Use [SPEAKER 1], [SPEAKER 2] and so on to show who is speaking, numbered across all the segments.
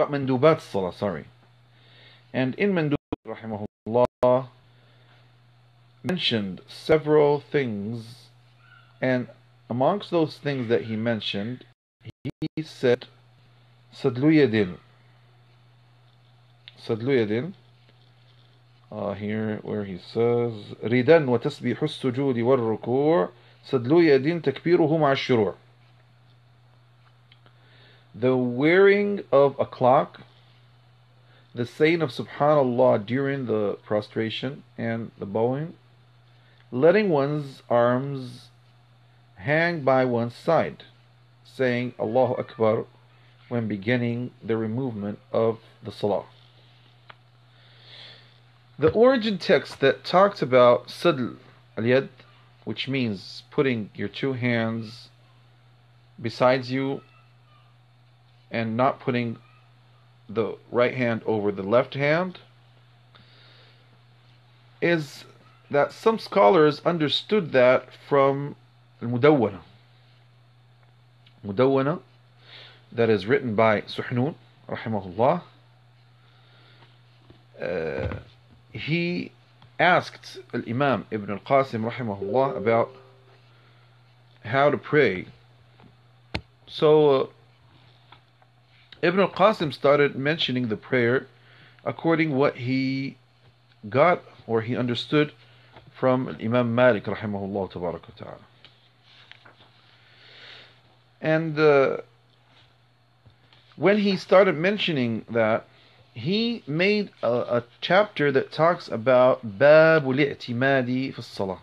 [SPEAKER 1] about mandubat salah, sorry. And in mandubat, rahimahullah, mentioned several things, and amongst those things that he mentioned, he said, Sadlu yadin. Sadlu yadin. Uh, here where he says ردا وتسبيح السجود والركوع سدلو يدين تكبيره مع الشروع the wearing of a clock, the saying of Subhanallah during the prostration and the bowing, letting one's arms hang by one's side, saying Allahu Akbar when beginning the removement of the Salah. The origin text that talks about Sadl al-Yad, which means putting your two hands besides you and not putting the right hand over the left hand is that some scholars understood that from Mudawwana. Mudawwana, that is written by Suhnun, rahimahullah. Uh, he asked Al-Imam Ibn Al-Qasim, rahimahullah, about how to pray. So, uh, Ibn al-Qasim started mentioning the prayer according what he got or he understood from Imam Malik rahimahullah ta'ala. And uh, when he started mentioning that, he made a, a chapter that talks about Babul i'timadi fi salah.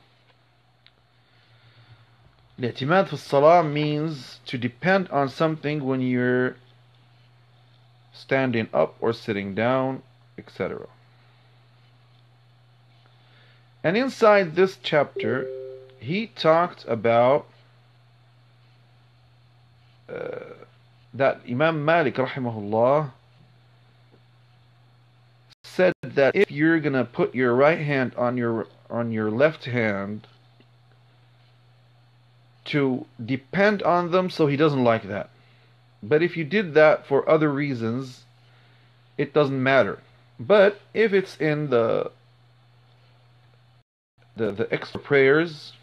[SPEAKER 1] I'timad fi salah means to depend on something when you're standing up or sitting down, etc. And inside this chapter, he talked about uh, that Imam Malik rahimahullah said that if you're going to put your right hand on your on your left hand to depend on them so he doesn't like that but if you did that for other reasons, it doesn't matter. But if it's in the the, the extra prayers,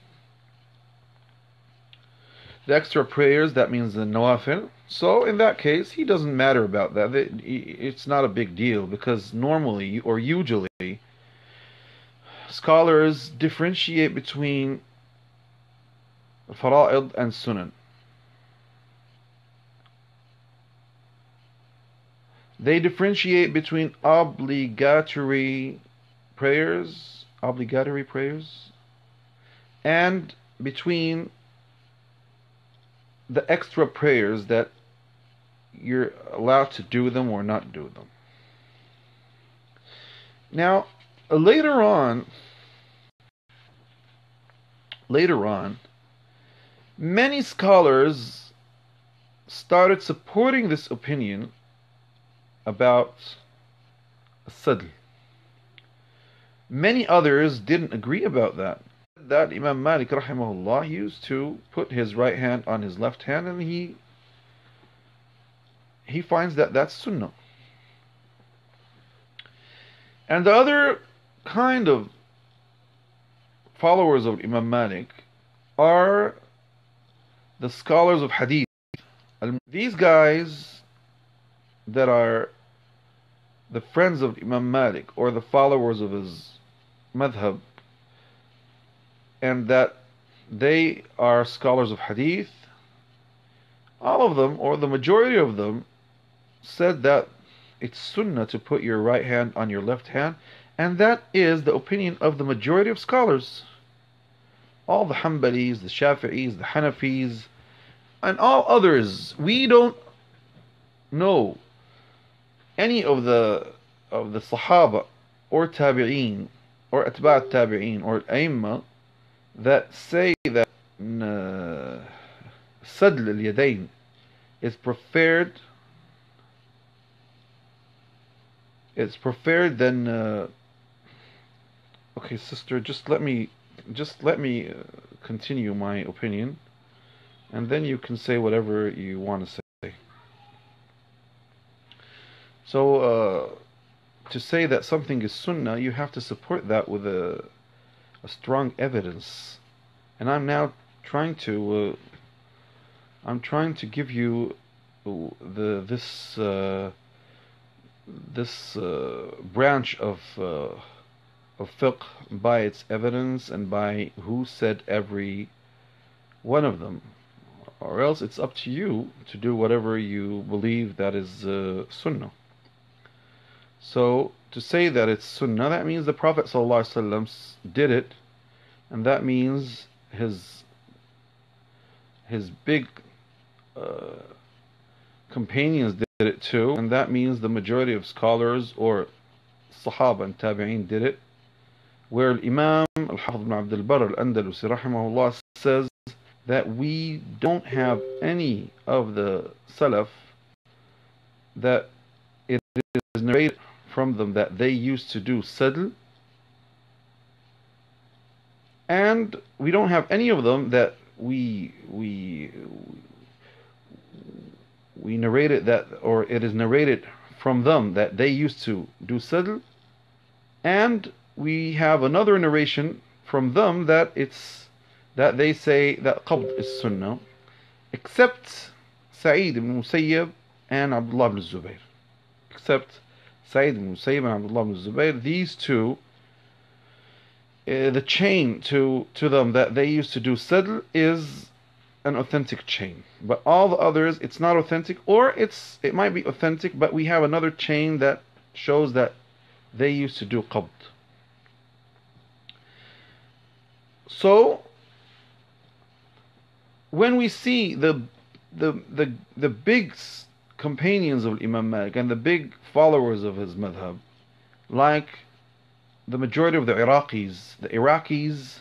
[SPEAKER 1] the extra prayers, that means the nawafil. So in that case, he doesn't matter about that. It's not a big deal because normally or usually scholars differentiate between fara'id and sunan. They differentiate between obligatory prayers, obligatory prayers, and between the extra prayers that you're allowed to do them or not do them. Now, later on, later on, many scholars started supporting this opinion about sadl. Many others didn't agree about that. That Imam Malik rahimahullah used to put his right hand on his left hand and he he finds that that's sunnah. And the other kind of followers of Imam Malik are the scholars of hadith. These guys that are the friends of Imam Malik or the followers of his madhab and that they are scholars of hadith all of them or the majority of them said that it's sunnah to put your right hand on your left hand and that is the opinion of the majority of scholars. All the Hanbalis, the Shafi'is, the Hanafis and all others we don't know any of the of the Sahaba or Tabi'een or Atba' Tabi'een or Aimma that say that uh, Sadl al-Yadayn is preferred it's preferred than uh, okay sister just let me just let me uh, continue my opinion and then you can say whatever you want to say So, uh, to say that something is sunnah, you have to support that with a, a strong evidence. And I'm now trying to, uh, I'm trying to give you the this uh, this uh, branch of uh, of fiqh by its evidence and by who said every one of them or else it's up to you to do whatever you believe that is uh, sunnah so to say that it's sunnah that means the prophet ﷺ did it and that means his his big uh, companions did it too and that means the majority of scholars or Sahaba and Tabi'een did it. Where Imam Al-Hafidh ibn Abdul Barr Al-Andalusi rahimahullah says that we don't have any of the Salaf that it is narrated from them that they used to do sadl and we don't have any of them that we we we narrated that or it is narrated from them that they used to do sadl and we have another narration from them that it's that they say that qabd is sunnah except Sa'id ibn Musayyib and Abdullah ibn Zubayr. Except Sa'id ibn Musayyib and Abdullah ibn Zubayr these two uh, the chain to to them that they used to do sadl is an authentic chain. But all the others it's not authentic or it's it might be authentic but we have another chain that shows that they used to do qabd. So when we see the the the the big companions of Imam Malik and the big followers of his madhab, like the majority of the Iraqis, the Iraqis,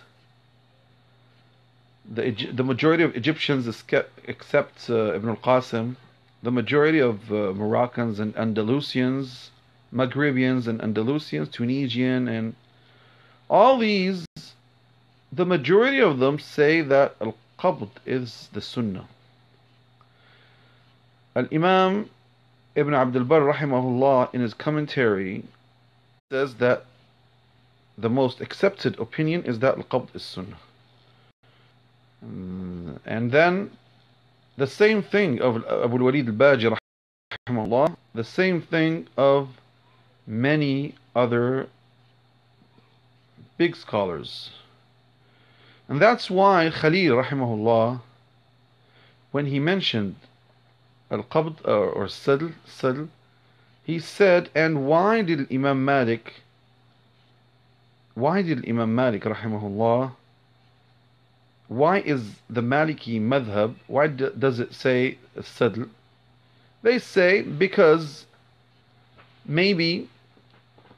[SPEAKER 1] the the majority of Egyptians except uh, Ibn al-Qasim, the majority of uh, Moroccans and Andalusians, Maghribians and Andalusians, Tunisian and all these the majority of them say that al-qabd is the sunnah. Al-Imam Ibn Abdul Barr rahimahullah in his commentary says that the most accepted opinion is that al-qabd is sunnah. Mm, and then the same thing of Abu Walid al-Baji rahimahullah, the same thing of many other big scholars. And that's why Khalil rahimahullah, when he mentioned al-qabd or, or sadl, he said, and why did Imam Malik, why did Imam Malik rahimahullah, why is the Maliki madhab, why does it say sadl? They say because maybe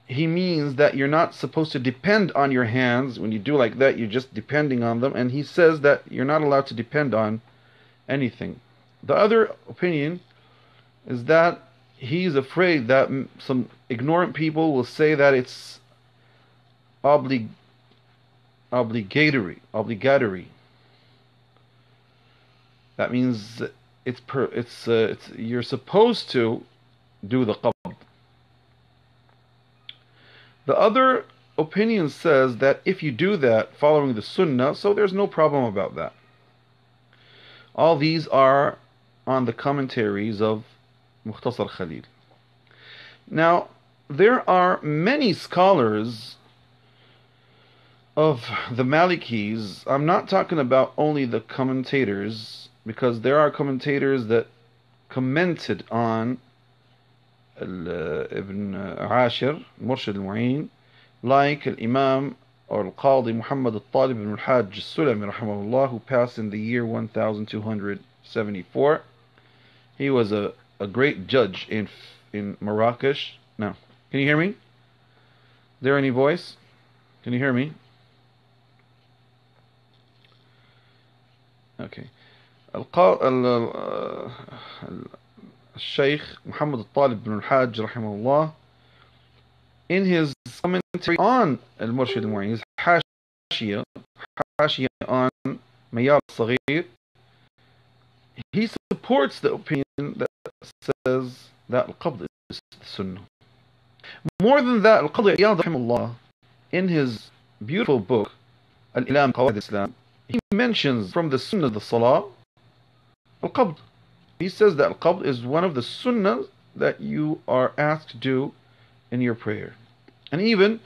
[SPEAKER 1] he means that you're not supposed to depend on your hands. When you do like that, you're just depending on them. And he says that you're not allowed to depend on anything. The other opinion is that he's afraid that some ignorant people will say that it's oblig obligatory obligatory that means it's per it's uh, it's you're supposed to do the qabd the other opinion says that if you do that following the sunnah, so there's no problem about that. All these are on the commentaries of Mukhtasar Khalil. Now, there are many scholars of the Malikis. I'm not talking about only the commentators, because there are commentators that commented on uh, Ibn Ashir, Murshid al-Mu'in, like Imam or Al-Qadi Muhammad al-Talib ibn al-Hajj al-Sulami, who passed in the year 1274 he was a, a great judge in in Marrakesh. Now can you hear me? Is there any voice? Can you hear me? Okay. Uh, Sheikh Muhammad al-Talib ibn al-Hajj rahimahullah in his commentary on al-Murshid al-Mu'in his hashiyah hashiyah on Mayab al-Saghir he supports the opinion that says that al-Qabd is the Sunnah. More than that, Al-Qadi Iyad in his beautiful book, Al-Ilam Qawad Islam, he mentions from the Sunnah of the Salah, Al-Qabd. He says that Al-Qabd is one of the Sunnahs that you are asked to do in your prayer. And even,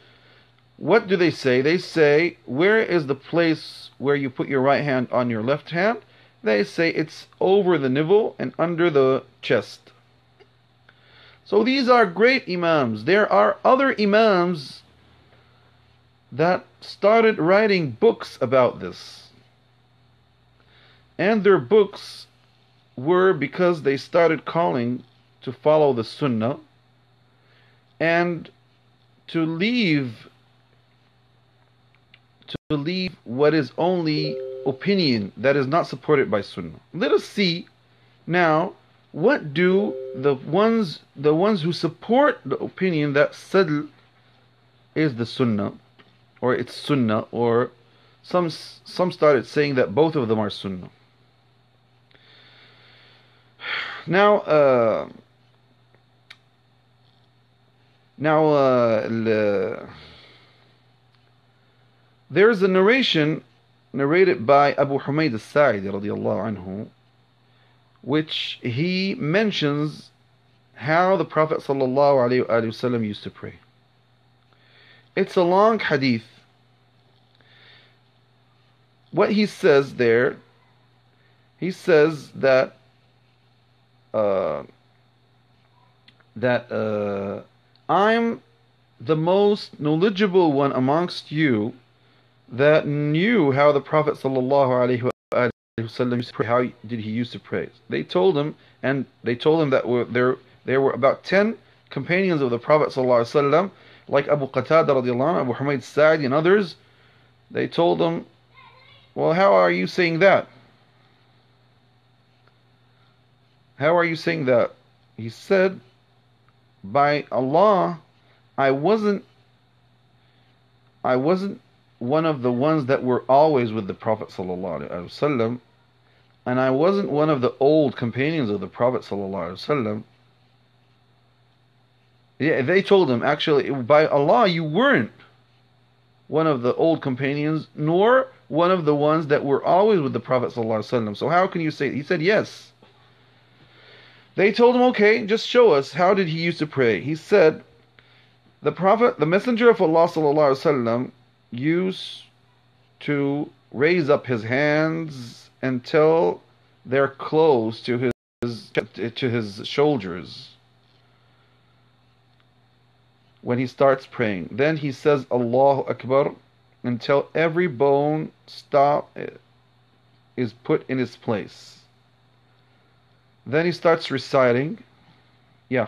[SPEAKER 1] what do they say? They say, where is the place where you put your right hand on your left hand? They say it's over the navel and under the chest. So these are great Imams. There are other Imams that started writing books about this. And their books were because they started calling to follow the Sunnah and to leave to leave what is only opinion that is not supported by Sunnah. Let us see now what do the ones the ones who support the opinion that Sadl is the Sunnah or it's Sunnah or some some started saying that both of them are Sunnah. Now uh, now uh, there is a narration narrated by Abu Humayd al-Sa'idi radiallahu anhu which he mentions how the Prophet sallallahu alaihi wasallam used to pray. It's a long hadith. What he says there, he says that uh, that uh, I'm the most knowledgeable one amongst you that knew how the Prophet sallallahu how did he used to pray? They told him, and they told him that were, there there were about ten companions of the Prophet like Abu Qatada radiallahu Abu Humayd Sa'di and others. They told him, well, how are you saying that? How are you saying that? He said, by Allah, I wasn't I wasn't one of the ones that were always with the Prophet ﷺ, and I wasn't one of the old companions of the Prophet ﷺ. Yeah, they told him, actually, by Allah, you weren't one of the old companions, nor one of the ones that were always with the Prophet ﷺ. So how can you say? He said, yes. They told him, okay, just show us. How did he used to pray? He said, the Prophet, the Messenger of Allah ﷺ, used to raise up his hands until they're close to his to his shoulders when he starts praying. Then he says Allahu Akbar until every bone stop is put in its place. Then he starts reciting. Yeah.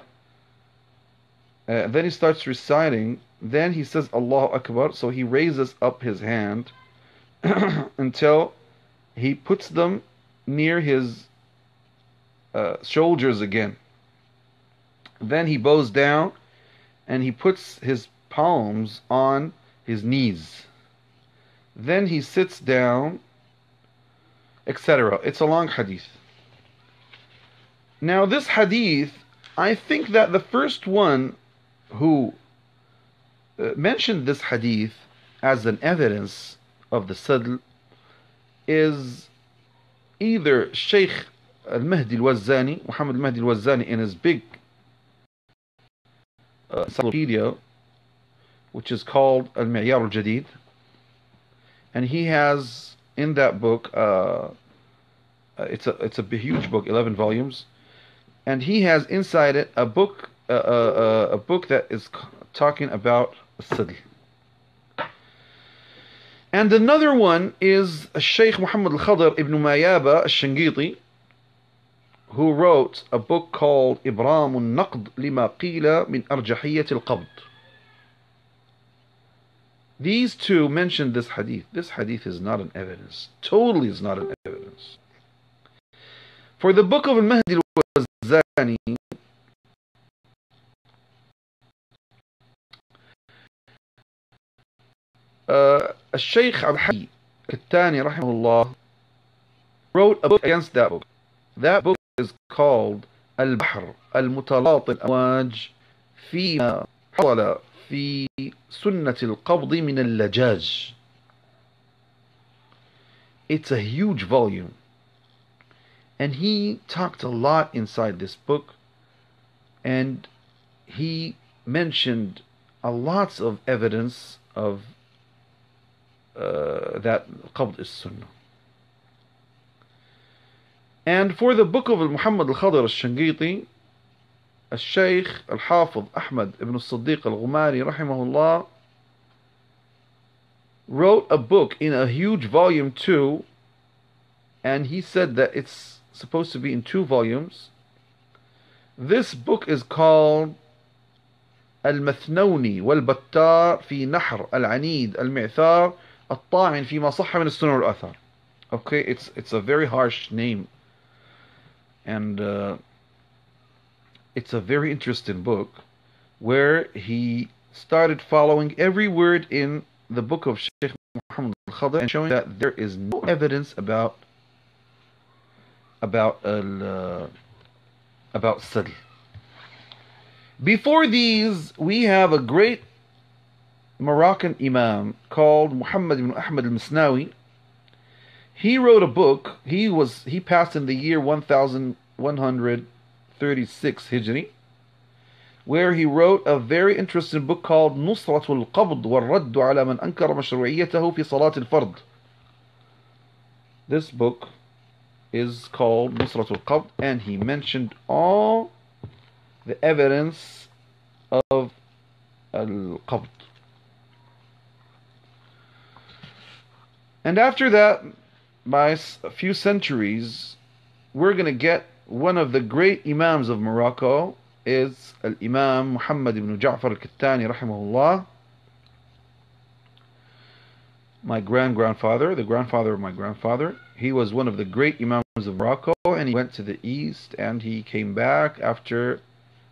[SPEAKER 1] Uh, then he starts reciting then he says Allahu Akbar, so he raises up his hand until he puts them near his uh, shoulders again. Then he bows down and he puts his palms on his knees. Then he sits down, etc. It's a long hadith. Now, this hadith, I think that the first one who mentioned this hadith as an evidence of the sadl is either Sheikh al-Mahdi al-Wazzani, Muhammad al-Mahdi al-Wazzani in his big uh, encyclopedia, which is called Al-Mi'yar al-Jadid, and he has in that book, uh, uh it's a it's a huge book, 11 volumes, and he has inside it a book uh, uh, a book that is talking about Sadl. And another one is Sheikh Muhammad al-Khadr ibn Mayaba al-Shangiti, who wrote a book called إبرام النقد Qila min من al-Qabd. These two mentioned this hadith. This hadith is not an evidence. Totally is not an evidence. For the book of Al-Mahdi al-Wazzani الشيخ عبد الحي الكتاني رحمه الله wrote a book against that book. That book is called البحر المتلاطم الأمواج فيما حصل في سنة القبض من اللجاج. It's a huge volume. And he talked a lot inside this book and he mentioned a lots of evidence of that qabd is sunnah and for the book of Muhammad al-Khadr al-Shangiti الشيخ الحافظ أحمد ibn الصديق الغماري رحمه الله wrote a book in a huge volume too and he said that it's supposed to be in two volumes this book is called المثنوني والبتار في نحر العنيد المعثار الطاعن فيما صح من السنة والأثر okay it's it's a very harsh name and uh, it's a very interesting book where he started following every word in the book of Sheikh Muhammad al-Khadr and showing that there is no evidence about about uh, about sadl. Before these, we have a great Moroccan Imam called Muhammad ibn Ahmad al Masnawi. He wrote a book. He was he passed in the year 1136 Hijri, where he wrote a very interesting book called Nusratul Qabd wa Raddu ala man ankara mashru'iyatahu fi salat al-fard. This book is called Nusratul Qabd and he mentioned all the evidence of al-qabd And after that, by a few centuries, we're going to get one of the great Imams of Morocco is Al-Imam Muhammad ibn Ja'far al-Kattani rahimahullah. My grand-grandfather, the grandfather of my grandfather, he was one of the great Imams of Morocco and he went to the east and he came back after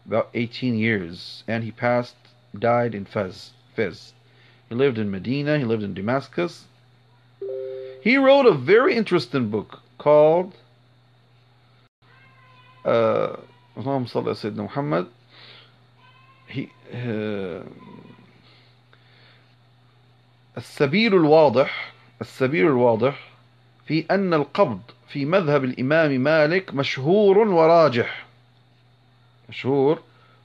[SPEAKER 1] about 18 years and he passed, died in Fez. Fez. He lived in Medina, he lived in Damascus. He wrote a very interesting book called uh, اللهم صل على سيدنا محمد he, uh, السبيل الواضح السبيل الواضح في أن القبض في مذهب الإمام مالك مشهور وراجح مشهور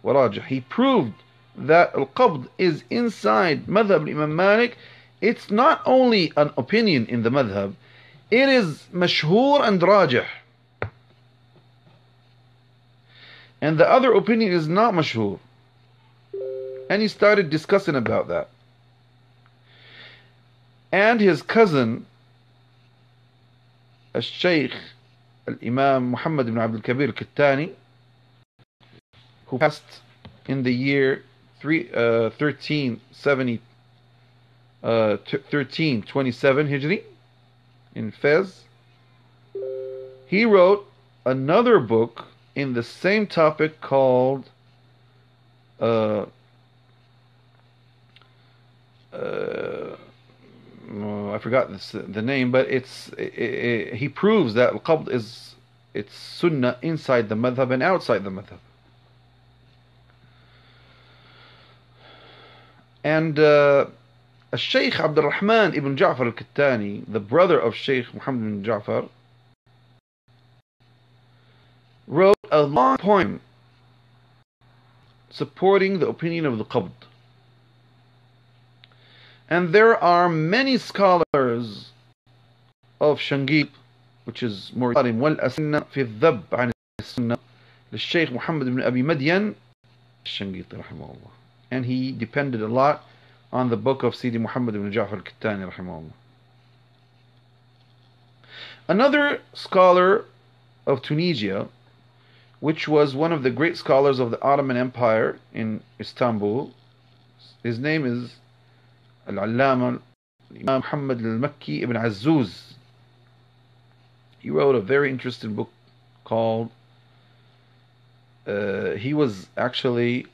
[SPEAKER 1] وراجح he proved that القبض is inside مذهب الإمام مالك it's not only an opinion in the madhab, it is mashhur and rajih, And the other opinion is not mashhur. And he started discussing about that. And his cousin, Al-Imam Muhammad ibn Abdul الكبير الكتاني who passed in the year three, uh, 1372 uh, 1327 Hijri in Fez, he wrote another book in the same topic called uh, uh, I forgot this, the name, but it's it, it, he proves that al-qabd is it's sunnah inside the madhab and outside the madhab. And uh, الشيخ عبد الرحمن ibn Ja'far al-Kittani, the brother of Sheikh Muhammad ibn Ja'far, wrote a long poem supporting the opinion of the Qabd. And there are many scholars of Shinqit, which is more Mauritania, والأسنة في الذب عن السنة للشيخ محمد بن أبي مدين الشنقيطي رحمه الله. And he depended a lot on the book of Sidi Muhammad ibn Ja'far al-Kittani. Another scholar of Tunisia, which was one of the great scholars of the Ottoman Empire in Istanbul, his name is Al-Allama Imam Muhammad al-Makki ibn Azuz. He wrote a very interesting book called uh, he was actually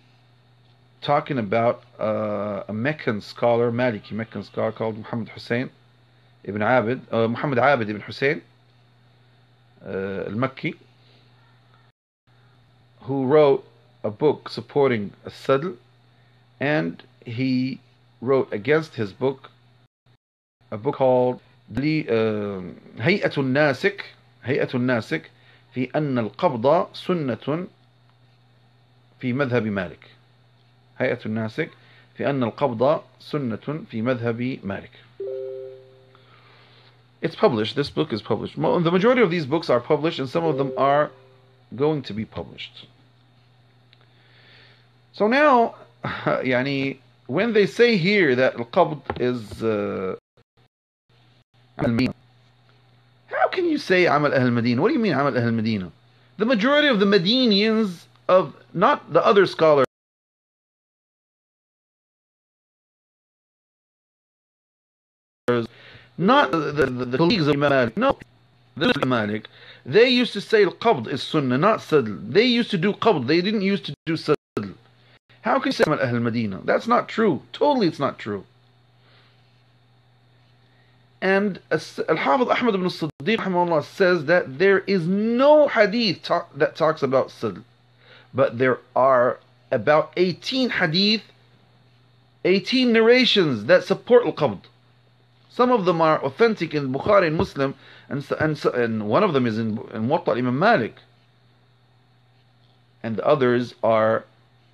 [SPEAKER 1] talking about uh, a Meccan scholar, Maliki Meccan scholar called Muhammad Hussein ibn Abid, uh, Muhammad Abid ibn Hussein uh, al-Makki who wrote a book supporting a sadl and he wrote against his book a book called هيئة الناسك هيئة الناسك في أن القبض سنة في مذهب مالك هيئة الناسك في أن القبض سنة في مذهب مالك It's published. This book is published. The majority of these books are published and some of them are going to be published. So now, يعني, when they say here that al-qabd is uh, how can you say Amal Ahl Medina? What do you mean Amal Ahl Medina? The majority of the Medinians of not the other scholars not the, the, the, the colleagues of Malik. No, is Malik. They used to say qabd is sunnah, not sadl. They used to do qabd. They didn't used to do sadl. How can you say Ahl Medina? That's not true. Totally, it's not true. And Al-Hafidh Ahmad ibn Siddiq says that there is no hadith talk, that talks about sadl. But there are about 18 hadith, 18 narrations that support al-qabd. Some of them are authentic in Bukhari and Muslim, and, and, and one of them is in, in Muwatta Imam Malik. And the others are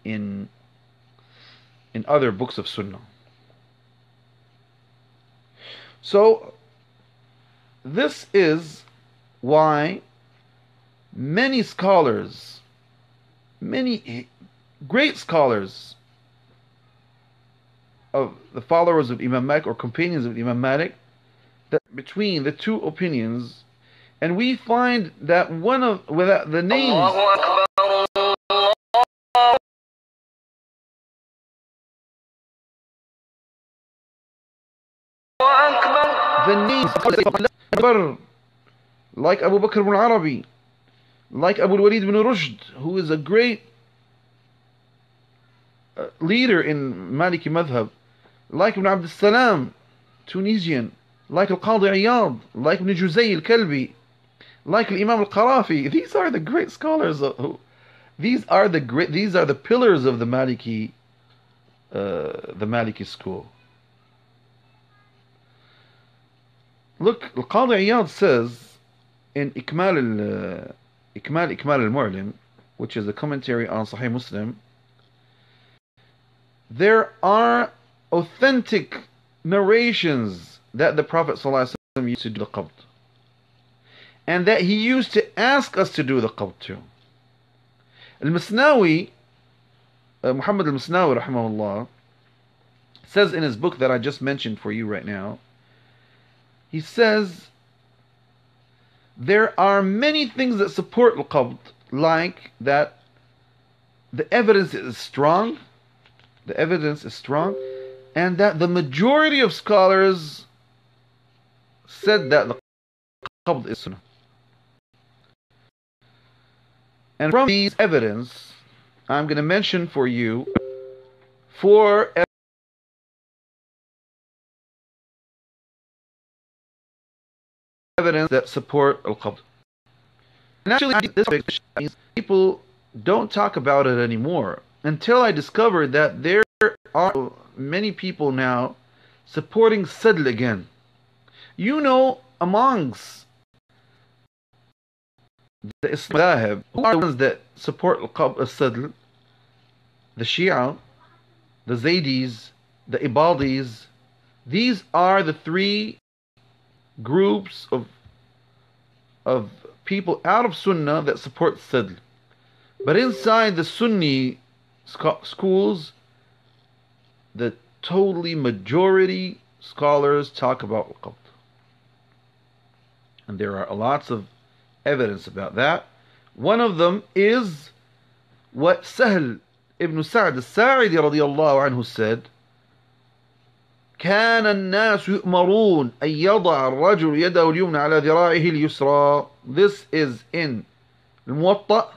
[SPEAKER 1] in, in other books of Sunnah. So, this is why many scholars, many great scholars of the followers of Imam Malik or companions of Imam Malik, that between the two opinions, and we find that one of without the names. the names like Abu Bakr ibn Arabi, like Abu Walid ibn Rushd, who is a great uh, leader in Maliki Madhab, like Ibn Abd salam Tunisian, like Al-Qadi Iyad, like Ibn Juzay al-Kalbi, like Imam al-Qarafi. These are the great scholars who, these are the great, these are the pillars of the Maliki, uh, the Maliki school. Look, Al-Qadi Iyad says in Ikmal al Ikmal Ikmal al-Mu'lim, which is a commentary on Sahih Muslim, there are authentic narrations that the Prophet ﷺ used to do the qabd. And that he used to ask us to do the qabd too. Al-Masnawi, uh, Muhammad al-Masnawi rahimahullah, says in his book that I just mentioned for you right now, he says there are many things that support al-qabd, like that the evidence is strong, the evidence is strong, and that the majority of scholars said that the qabd is sunnah. And from these evidence, I'm going to mention for you four evidence that support al-qabd. Actually, this means people don't talk about it anymore until I discovered that there are many people now supporting sadl again. You know, amongst the Islam who are the ones that support al-sadl, uh, the Shia, the Zaydis, the Ibadis, these are the three groups of of people out of Sunnah that support Sadl. But inside the Sunni schools, the totally majority scholars talk about al-qabd. And there are lots of evidence about that. One of them is what Sahl ibn Sa'd al-Sa'idi radiyallahu anhu said, كان الناس يؤمرون أن يضع الرجل يده اليمنى على ذراعه اليسرى This is in Al-Muwatta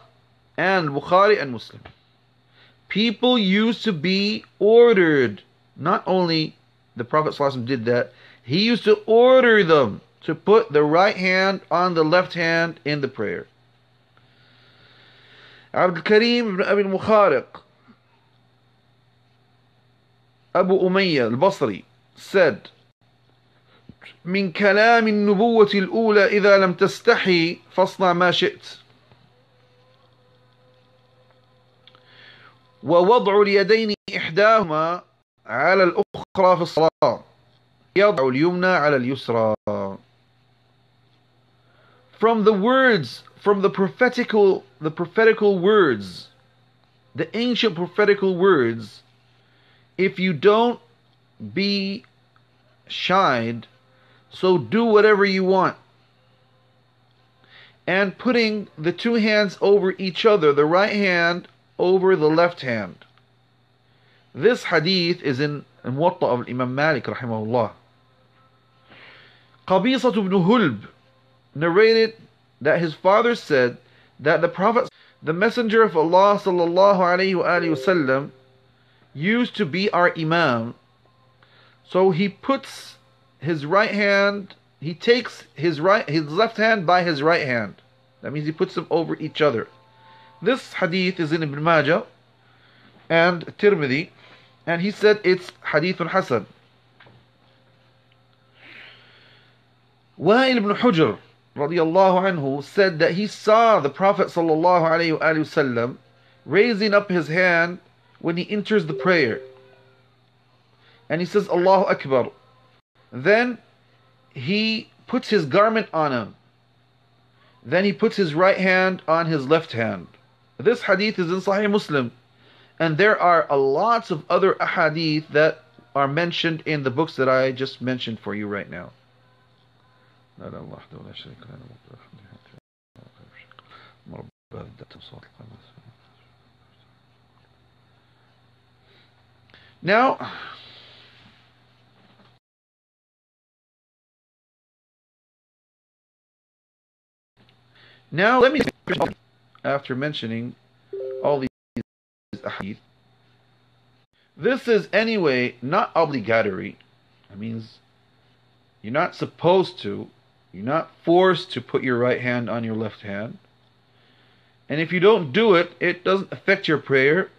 [SPEAKER 1] and Bukhari and Muslim. People used to be ordered, not only the Prophet ﷺ did that, he used to order them to put the right hand on the left hand in the prayer. عبد الكريم بن أبي المخارق Abu Umayyah al-Basri said من كلام النبوة الأولى إذا لم تستحي فاصنع ما شئت ووضع اليدين إحداهما على الأخرى في الصلاة يضع اليمنى على اليسرى From the words, from the prophetical, the prophetical words, the ancient prophetical words, if you don't be shied, so do whatever you want. And putting the two hands over each other, the right hand over the left hand. This hadith is in Muwatta of Imam Malik rahimahullah. Qabisat ibn Hulb narrated that his father said that the Prophet, the Messenger of Allah sallallahu alayhi wa sallam, used to be our Imam. So he puts his right hand, he takes his right his left hand by his right hand. That means he puts them over each other. This hadith is in Ibn Majah and Tirmidhi, and he said it's hadithun hasan. Wa'il ibn Hujr radiallahu anhu said that he saw the Prophet sallallahu alayhi wasallam raising up his hand when he enters the prayer. And he says Allahu Akbar. Then he puts his garment on him. Then he puts his right hand on his left hand. This hadith is in Sahih Muslim. And there are a lots of other ahadith that are mentioned in the books that I just mentioned for you right now. Now, now let me after mentioning all these ahadith. This is anyway not obligatory. That means you're not supposed to, you're not forced to put your right hand on your left hand. And if you don't do it, it doesn't affect your prayer.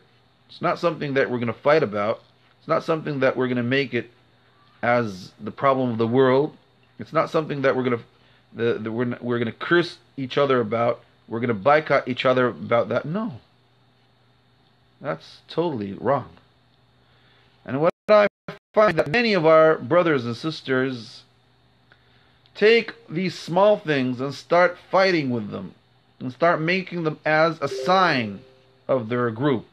[SPEAKER 1] It's not something that we're going to fight about. It's not something that we're going to make it as the problem of the world. It's not something that we're going to we're, we're going to curse each other about we're going to boycott each other about that. No. That's totally wrong. And what I find that many of our brothers and sisters take these small things and start fighting with them and start making them as a sign of their group.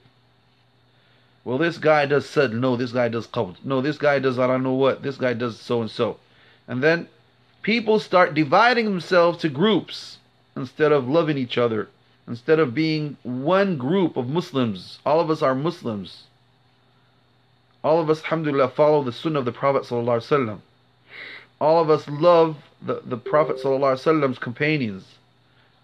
[SPEAKER 1] Well, this guy does said no, this guy does qabd. No, this guy does I don't know what. This guy does so and so. And then people start dividing themselves to groups instead of loving each other, instead of being one group of Muslims. All of us are Muslims. All of us, alhamdulillah, follow the sunnah of the Prophet. All of us love the, the Prophet companions.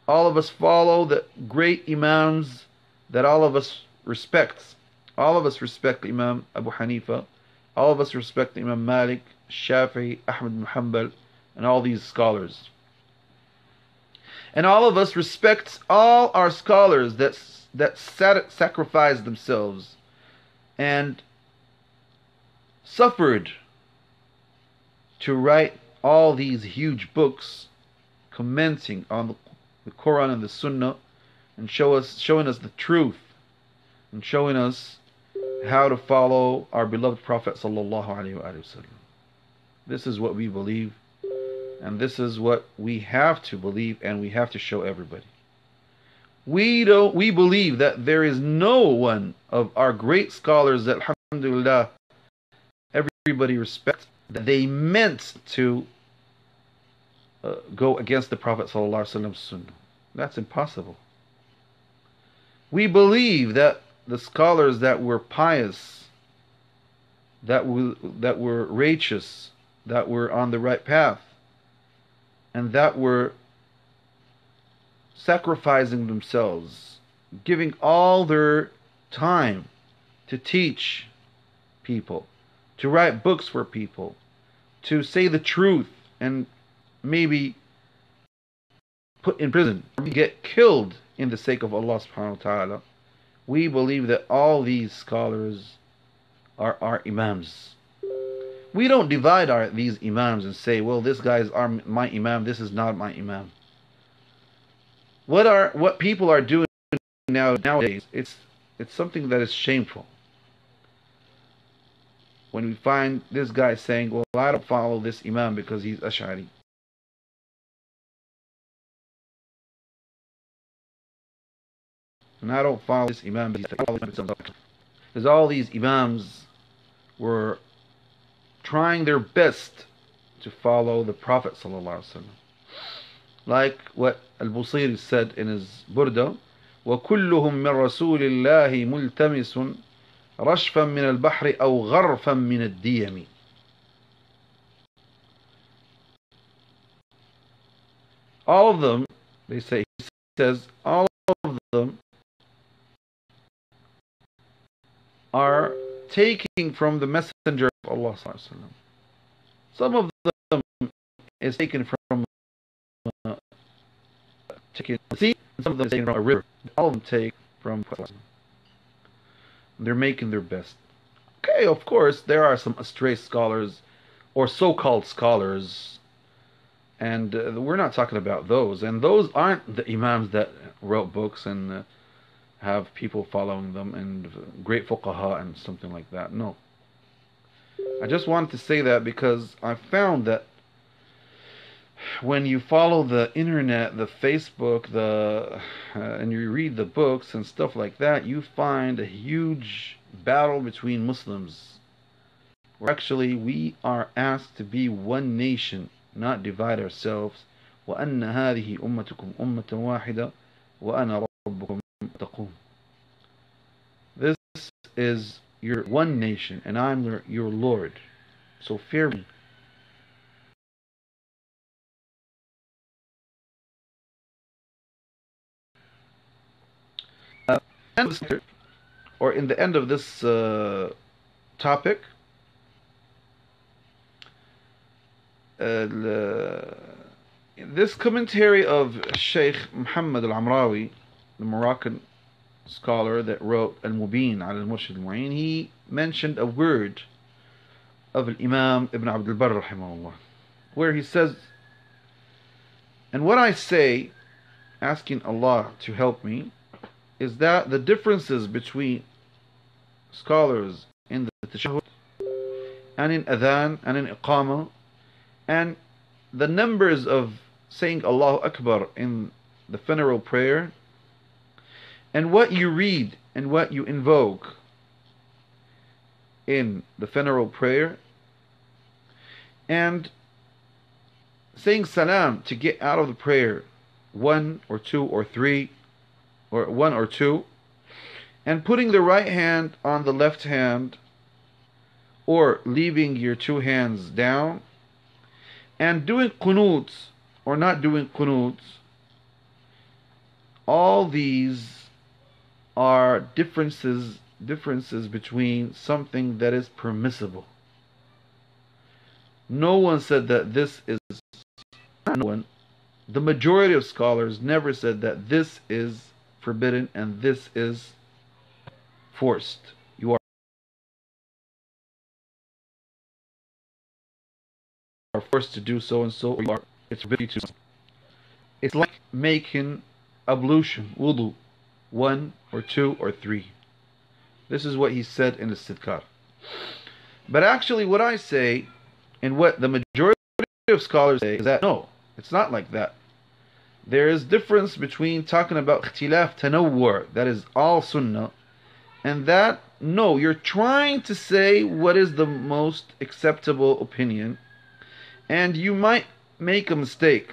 [SPEAKER 1] All of us follow the great Imams that all of us respect. All of us respect Imam Abu Hanifa. All of us respect Imam Malik, Shafi, Ahmad Muhammad, and all these scholars. And all of us respect all our scholars that, that sacrificed themselves and suffered to write all these huge books commenting on the, the Quran and the Sunnah and show us, showing us the truth and showing us how to follow our beloved Prophet sallallahu alaihi wasallam. This is what we believe and this is what we have to believe and we have to show everybody. We don't we believe that there is no one of our great scholars that alhamdulillah everybody respects that they meant to uh, go against the Prophet sunnah. That's impossible. We believe that the scholars that were pious, that were, that were righteous, that were on the right path, and that were sacrificing themselves, giving all their time to teach people, to write books for people, to say the truth and maybe put in prison get killed in the sake of Allah subhanahu wa ta'ala, we believe that all these scholars are our imams. We don't divide our these imams and say, well, this guy is our, my imam, this is not my imam. What are what people are doing now nowadays? It's it's something that is shameful. When we find this guy saying, well, I don't follow this imam because he's Ash'ari. And I don't follow this imam because all these imams were trying their best to follow the Prophet like what Al-Busiri said in his Burda وكلهم من رسول الله ملتمس رشفا من البحر أو غرفا من الديم all of them they say he says all of them are taking from the messenger of Allah some of them is taken from uh, taken sea some of them is taken from a river. All of them take from they're making their best. Okay of course there are some astray scholars or so-called scholars and uh, we're not talking about those. And those aren't the imams that wrote books and uh, have people following them and great fuqaha and something like that. No. I just wanted to say that because I found that when you follow the internet, the Facebook, the uh, and you read the books and stuff like that, you find a huge battle between Muslims. Where actually we are asked to be one nation, not divide ourselves. وأن هذه أمتكم أمة واحدة وأنا ربكم تقوم. This is your one nation, and I'm your Lord. So fear me. Uh, or in the end of this uh, topic, uh, this commentary of Sheikh Muhammad al-Amrawi, the Moroccan scholar that wrote Al-Mubin al-Murshid al-Mu'in, he mentioned a word of Imam Ibn Abdul Barr where he says, and what I say, asking Allah to help me, is that the differences between scholars in the tashahud and in adhan and in iqama and the numbers of saying Allahu Akbar in the funeral prayer and what you read and what you invoke in the funeral prayer and saying salam to get out of the prayer one or two or three or one or two and putting the right hand on the left hand or leaving your two hands down and doing qunuts or not doing qunuts all these are differences differences between something that is permissible. No one said that this is no one. The majority of scholars never said that this is forbidden and this is forced. You are forced to do so and so, or you are, it's forbidden to. It's like making ablution, wudu, one or two or three. This is what he said in the Sidkar. But actually, what I say, and what the majority of scholars say, is that no, it's not like that. There is difference between talking about ikhtilaf tanawwu', that is all sunnah, and that, no, you're trying to say what is the most acceptable opinion, and you might make a mistake.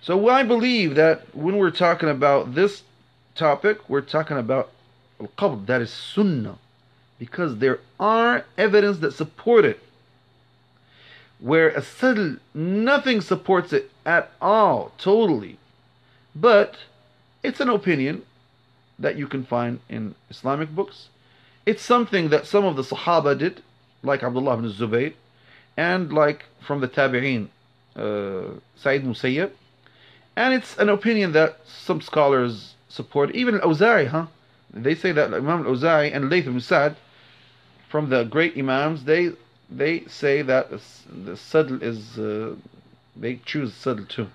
[SPEAKER 1] So I believe that when we're talking about this topic, we're talking about al-qabd, that is sunnah, because there are evidence that support it. Where a sadl, nothing supports it at all, totally. But it's an opinion that you can find in Islamic books. It's something that some of the Sahaba did, like Abdullah ibn Zubayr, and like from the Tabi'een, uh, Sa'id Musayyab. And it's an opinion that some scholars support even Al-Awza'i, huh? They say that Imam Al-Awza'i and Layth ibn Sa'd, from the great Imams, they they say that the sadl is, uh, they choose sadl too.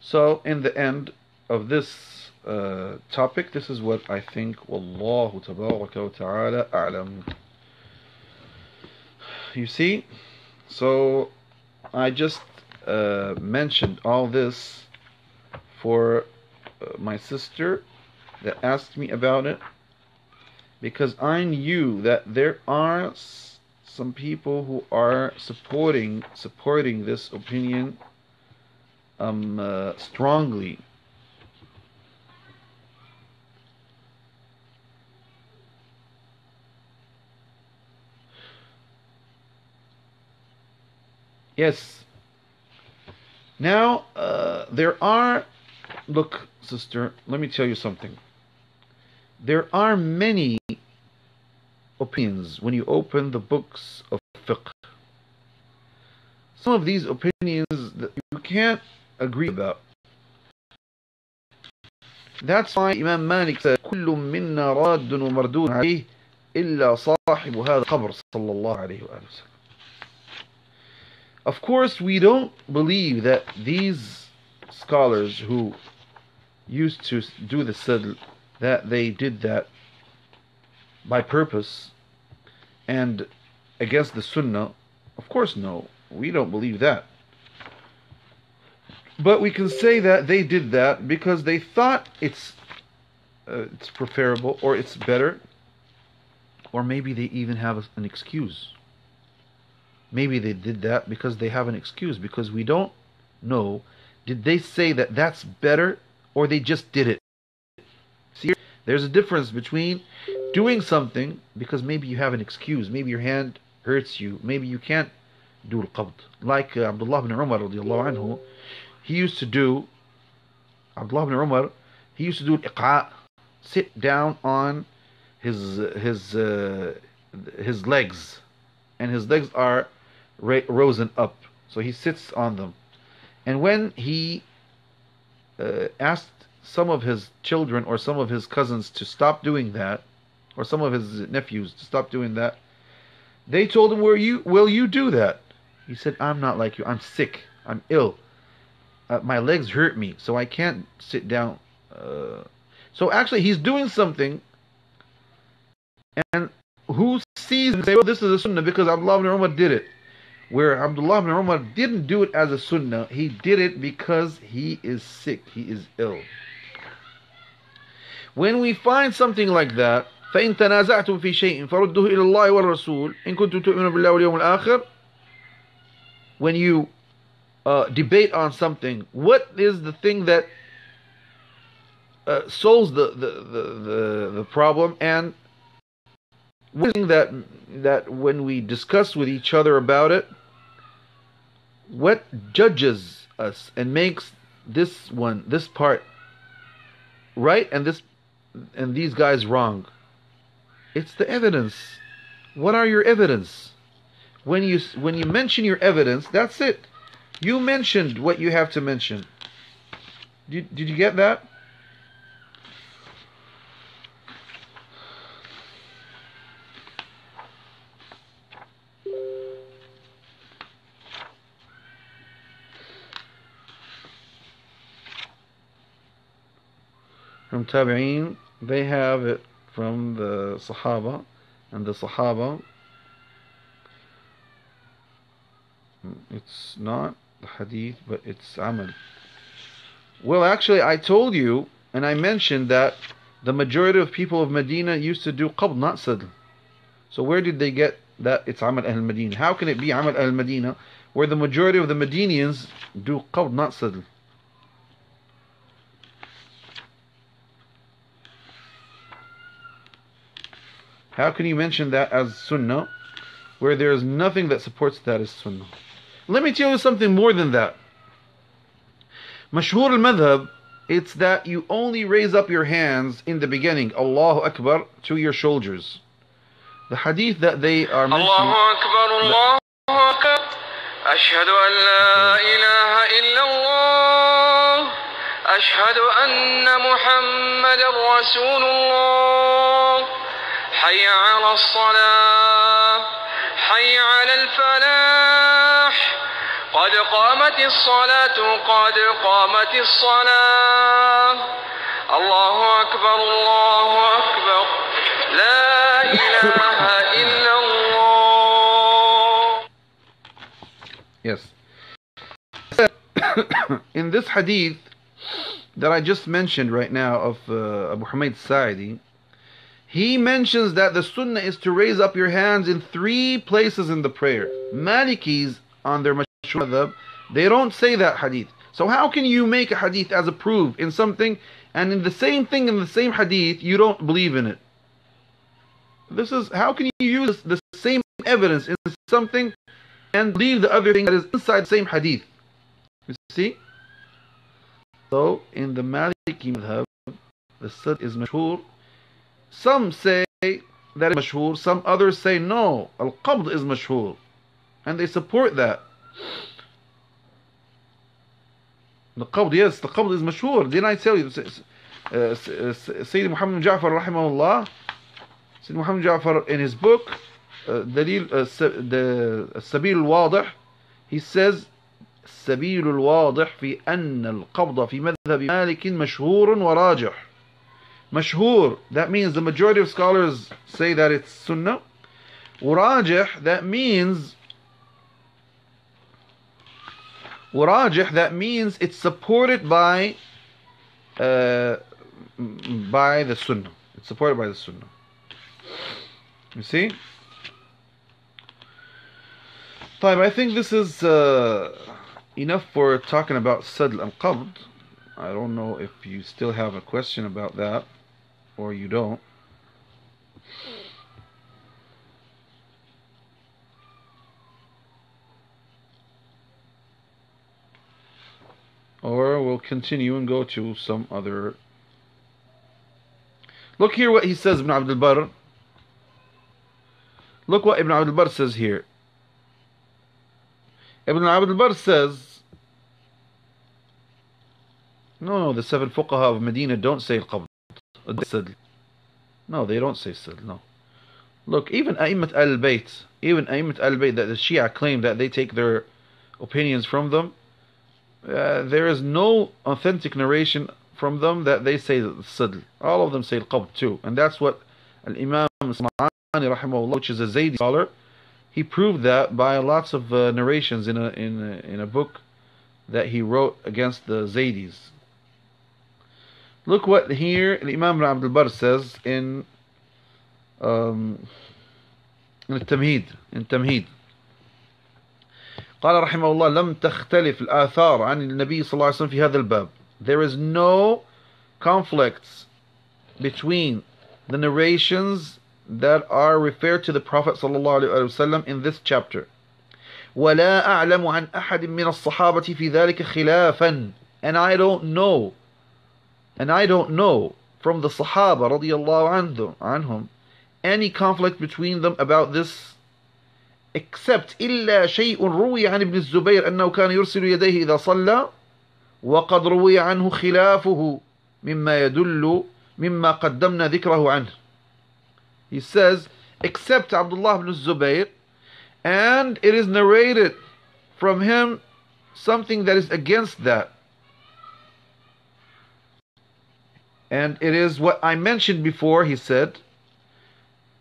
[SPEAKER 1] So in the end of this uh, topic, this is what I think. Wallahu tabaraka wa ta'ala a'lam. You see, so I just uh, mentioned all this for uh, my sister that asked me about it because I knew that there are some people who are supporting supporting this opinion um, uh, strongly. Yes. Now, uh, there are, look, sister, let me tell you something. There are many opinions when you open the books of fiqh. Some of these opinions that you can't agree about. That's why Imam Malik said كل منا راد ومردود عليه إلا صاحب هذا القبر صلى الله عليه وآله وسلم Of course, we don't believe that these scholars who used to do the sadl, that they did that by purpose and against the sunnah. Of course, no. We don't believe that. But we can say that they did that because they thought it's uh, it's preferable or it's better, or maybe they even have an excuse. Maybe they did that because they have an excuse because we don't know. Did they say that that's better or they just did it? See, there's a difference between doing something because maybe you have an excuse. Maybe your hand hurts you. Maybe you can't do al-qabd. Like uh, Abdullah ibn Umar radiallahu anhu, he used to do, Abdullah ibn Umar, he used to do iqa, sit down on his his uh, his legs, and his legs are risen up, so he sits on them. And when he uh, asked some of his children or some of his cousins to stop doing that, or some of his nephews to stop doing that, they told him, "Will you will you do that?" He said, "I'm not like you. I'm sick. I'm ill." uh, my legs hurt me, so I can't sit down. Uh, so actually, he's doing something, and who sees and say, "Well, this is a sunnah," because Abdullah ibn Umar did it Where Abdullah ibn Umar didn't do it as a sunnah, he did it because he is sick, he is ill. When we find something like that, فإن تنازعتم في شيء فردوه إلى الله والرسول إن كنتم تؤمنون بالله واليوم الآخر when you uh, debate on something, what is the thing that uh, solves the, the, the, the, the problem and one thing that that when we discuss with each other about it, what judges us and makes this one, this part right and this and these guys wrong? It's the evidence. What are your evidence? When you when you mention your evidence, that's it. You mentioned what you have to mention. Did, did you get that? Tabi'een, they have it from the Sahaba, and the Sahaba, it's not the hadith, but it's amal. Well, actually, I told you, and I mentioned that the majority of people of Medina used to do qabd, not sadl. So where did they get that it's amal al Medina? How can it be amal al Medina where the majority of the Medinians do qabd, not sadl? How can you mention that as sunnah where there is nothing that supports that as sunnah? Let me tell you something more than that. Mashhur al-madhab, it's that you only raise up your hands in the beginning, Allahu Akbar, to your shoulders. The hadith that they are mentioning... Allahu Akbar, Allahu Akbar, Ashhadu an la ilaha
[SPEAKER 2] illallah, Ashhadu anna Muhammadan Rasulullah. حي على الصلاة حي على الفلاح. قد قامت الصلاة قد قامت الصلاة. الله أكبر الله أكبر. لا إله إلا الله.
[SPEAKER 1] Yes. In this hadith that I just mentioned right now of uh, Abu Hamid Sa'idi, he mentions that the sunnah is to raise up your hands in three places in the prayer. Malikis on their mashhur they don't say that hadith. So how can you make a hadith as a proof in something and in the same thing in the same hadith you don't believe in it? This is how can you use the same evidence in something and leave the other thing that is inside the same hadith? You see? So in the Maliki madhab, the sadl is mashhur. Some say that is mashhur, some others say no, al-qabd is mashhur. And they support that. The qabd, yes, the qabd is mashhur. Didn't I tell you? Uh, Muhammad Ja'far rahimahullah, Sayyid Muhammad Ja'far in his book, uh, دليل uh, the السبيل الواضح, he says السبيل الواضح في أن القبض في مذهب مالك. مشهور, that means the majority of scholars say that it's sunnah. وراجح, that means وراجح, that means it's supported by uh, by the sunnah. It's supported by the sunnah. You see? طيب, I think this is uh, enough for talking about sadl and qabd. I don't know if you still have a question about that or you don't. Or we'll continue and go to some other. Look here what he says, Ibn Abdul Barr. Look what Ibn Abdul Barr says here. Ibn Abdul Barr says, no, no, the seven fuqaha of Medina don't say No, they don't say sadl, no. Look, even A'immat al-Bayt, even A'immat al-Bayt, that the Shia claim that they take their opinions from them, uh, there is no authentic narration from them that they say sadl. All of them say qabd too. And that's what Al-Imam San'ani which is a Zaydi scholar, he proved that by lots of uh, narrations in a, in a, in a book that he wrote against the Zaydis. Look what here the Imam Abdul Barr says in um, in التمهيد in التمهيد قال رحمه الله لم تختلف الآثار عن النبي صلى الله عليه وسلم في هذا الباب there is no conflicts between the narrations that are referred to the Prophet صلى الله عليه وسلم in this chapter. ولا أعلم عن أحد من الصحابة في ذلك خلافا and I don't know and I don't know from the Sahaba رضي الله عنهم any conflict between them about this except إلا شيء روي عن ابن الزبير أنه كان يرسل يديه إذا صلى وقد روي عنه خلافه مما يدل مما قدمنا ذكره عنه he says except Abdullah ibn Zubayr and it is narrated from him something that is against that and it is what I mentioned before he said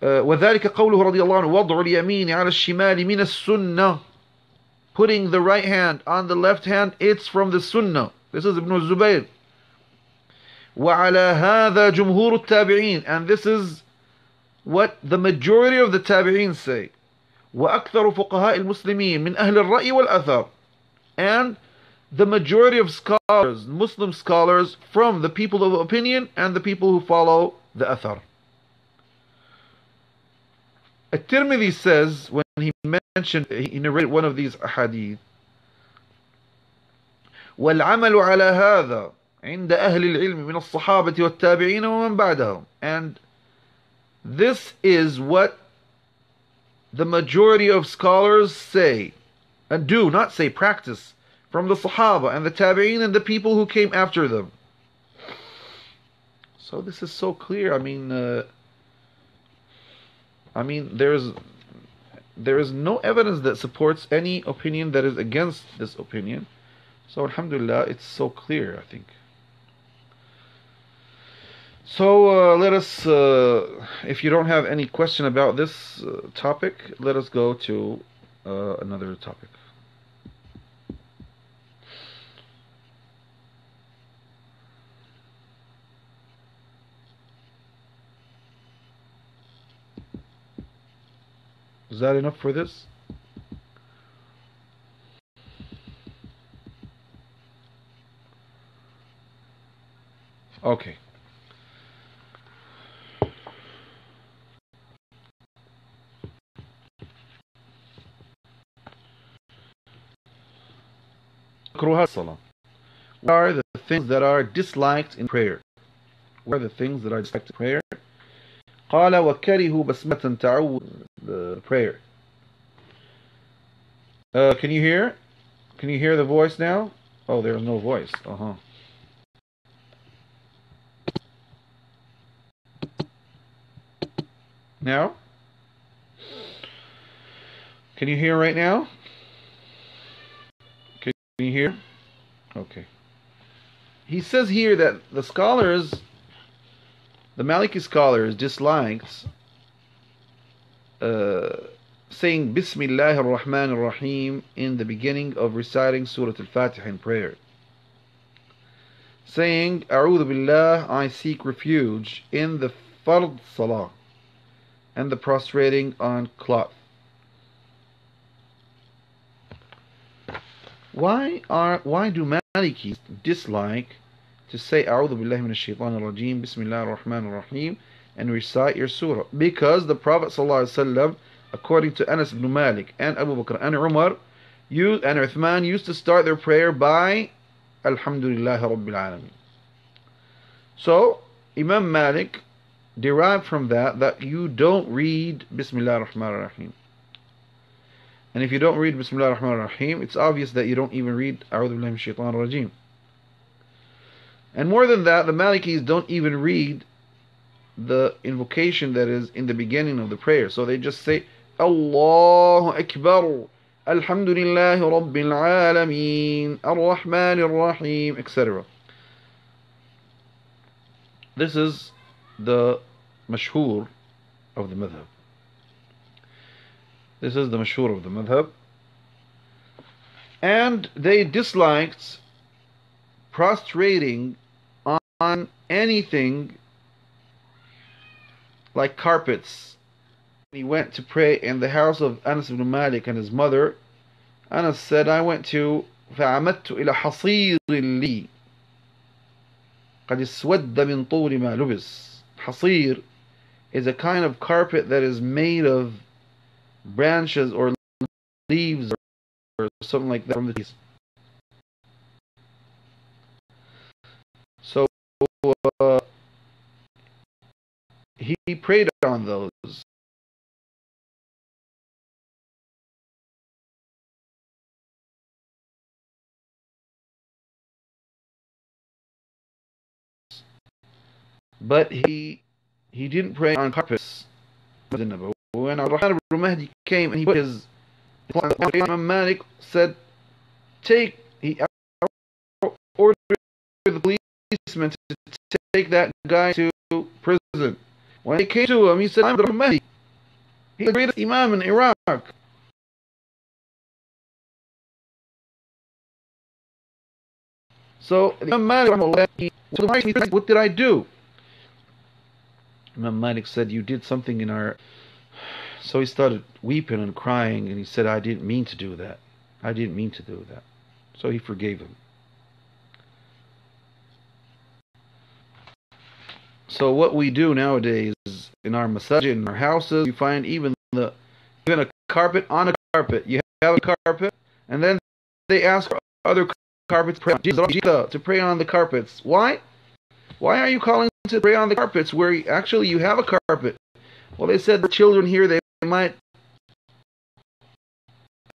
[SPEAKER 1] وذلك قوله رضي الله عنه وضع اليمين على الشمال من السنة putting the right hand on the left hand it's from the sunnah this is Ibn Zubayr وعلى هذا جمهور التابعين and this is what the majority of the tabi'in say وأكثر فقهاء المسلمين من أهل الرأي والأثر and the majority of scholars Muslim scholars from the people of opinion and the people who follow the athar At-Tirmidhi says when he mentioned he narrated one of these ahadith والعمل على هذا عند أهل العلم من الصحابة والتابعين ومن بعدهم and this is what the majority of scholars say and do not say practice from the Sahaba and the Tabi'in and the people who came after them So this is so clear. I mean, uh, I mean, there's there is no evidence that supports any opinion that is against this opinion. So alhamdulillah, it's so clear, I think. So uh, let us, uh, if you don't have any question about this uh, topic, let us go to uh, another topic. Is that enough for this? Okay. What are the things that are disliked in prayer? What are the things that are disliked in prayer? قال وكرهوا بسمة تعود the prayer. Uh, can you hear? Can you hear the voice now? Oh, there's no voice. Uh huh. Now? Can you hear right now? Can you hear? Okay. He says here that the scholars, the Maliki scholars, disliked uh, saying Bismillah ar-Rahman ar-Rahim in the beginning of reciting Surah Al-Fatiha in prayer. Saying, A'udhu Billah, I seek refuge in the Fard Salah and the prostrating on cloth. Why are why do Malikis dislike to say Billahi Minash Shaitan Rajim Bismillah ar-Rahman ar-Rahim and recite your surah? Because the Prophet ﷺ, according to Anas ibn Malik and Abu Bakr and Umar, used, and Uthman used to start their prayer by Alhamdulillah Rabbil Alameen. So, Imam Malik derived from that that you don't read Bismillah ar-Rahman ar-Rahim. And if you don't read Bismillah ar-Rahman ar-Rahim, it's obvious that you don't even read A'udhu Billahi Shaitan rajim And more than that, the Malikis don't even read the invocation that is in the beginning of the prayer. So they just say, Allahu Akbar, Alhamdulillah Rabbil Alameen, Ar-Rahman Ar-Rahim, etc. This is the mashhur of the madhab. This is the mashhur of the madhab. And they disliked prostrating on anything like carpets. He went to pray in the house of Anas ibn Malik and his mother. Anas said, I went to فعمدت إلى حصير لي قد اسود من طول ما لبس حصير is a kind of carpet that is made of branches or leaves or something like that from the trees. Uh, he prayed on those. But he he didn't pray on carpets. When Ar-Rahman al-Mahdi came and he put his Imam Malik said, take, he ordered the policeman to take that guy to prison. When they came to him, he said, I'm the Mahdi. He's the greatest Imam in Iraq. So, the Imam Malik, what did I do? Imam Malik said, You did something in our. So he started weeping and crying, and he said, I didn't mean to do that. I didn't mean to do that. So he forgave him. So what we do nowadays in our masajid, in our houses, you find even the even a carpet on a carpet. You have a carpet, and then they ask other carpets to pray on the carpets. Why? Why are you calling to pray on the carpets where actually you have a carpet? Well, they said the children here they might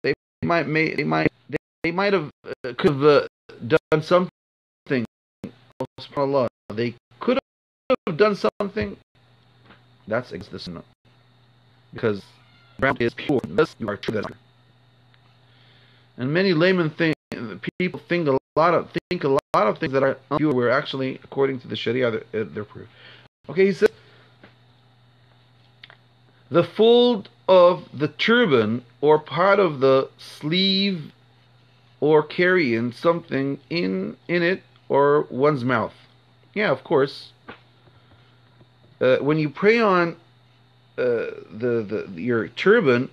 [SPEAKER 1] they might may, they might they might have uh, could have uh, done something. Allah, they could have done something, that's against the sunnah. Because ground is pure, unless you are true. And many laymen think, people think a lot of think a lot of things that are pure were actually, according to the Sharia, they're, eh, they're pure. Okay, he says the fold of the turban or part of the sleeve or carrying something in in it or one's mouth. Yeah, of course. Uh, when you pray on uh, the, the your turban,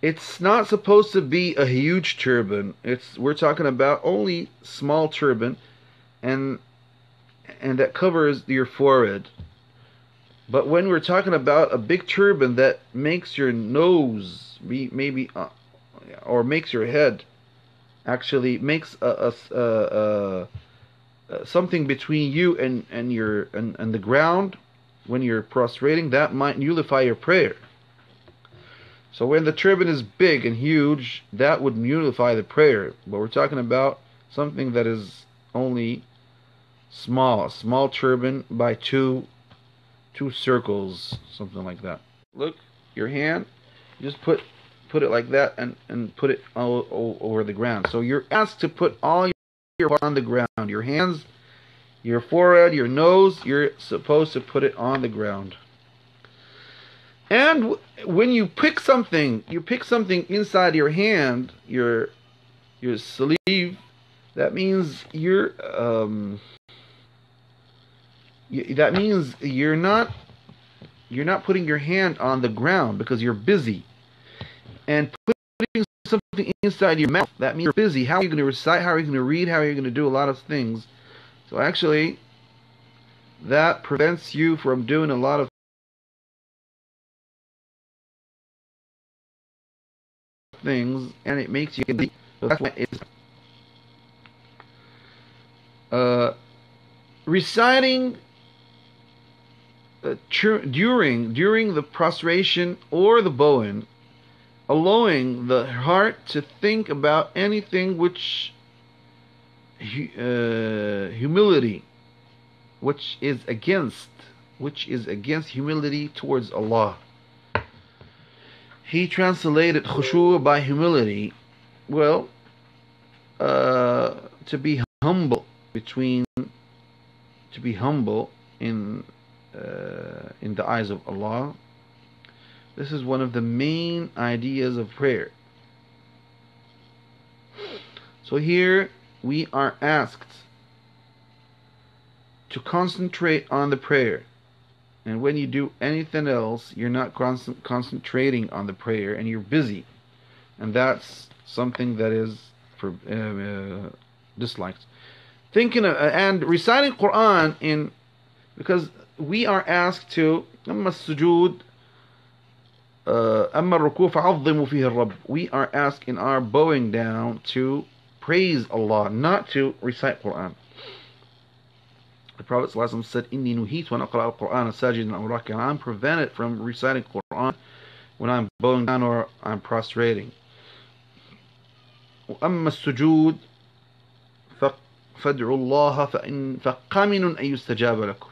[SPEAKER 1] it's not supposed to be a huge turban. It's we're talking about only small turban, and and that covers your forehead. But when we're talking about a big turban that makes your nose be maybe uh, or makes your head actually makes a, a, a, a, something between you and and your and, and the ground when you're prostrating that might nullify your prayer so when the turban is big and huge that would nullify the prayer but we're talking about something that is only small a small turban by two two circles something like that look your hand you just put put it like that and, and put it all, all over the ground. So you're asked to put all your on the ground. Your hands, your forehead, your nose, you're supposed to put it on the ground. And when you pick something, you pick something inside your hand, your your sleeve, that means you're um, that means you're not you're not putting your hand on the ground because you're busy and putting something inside your mouth. That means you're busy. How are you going to recite? How are you going to read? How are you going to do a lot of things? So actually, that prevents you from doing a lot of things, and it makes you. So that's why it's. Uh, reciting uh, during during the prostration or the bowing allowing the heart to think about anything which uh, humility which is against which is against humility towards Allah he translated khushu by humility well uh, to be humble between to be humble in uh, in the eyes of Allah this is one of the main ideas of prayer. So here we are asked to concentrate on the prayer. And when you do anything else, you're not constant, concentrating on the prayer and you're busy. And that's something that is for, uh, uh, disliked. Thinking of, uh, and reciting Quran in because we are asked to sujood أما الركوع فعظموا فيه الرب we are asked in our bowing down to praise Allah not to recite Quran the Prophet ﷺ said إني نهيت وأن أقرأ القرآن ساجدا أو راكعا I'm prevented from reciting Quran when I'm bowing down or I'm prostrating وأما السجود فادعوا الله فإن فقامن أن يستجاب لكم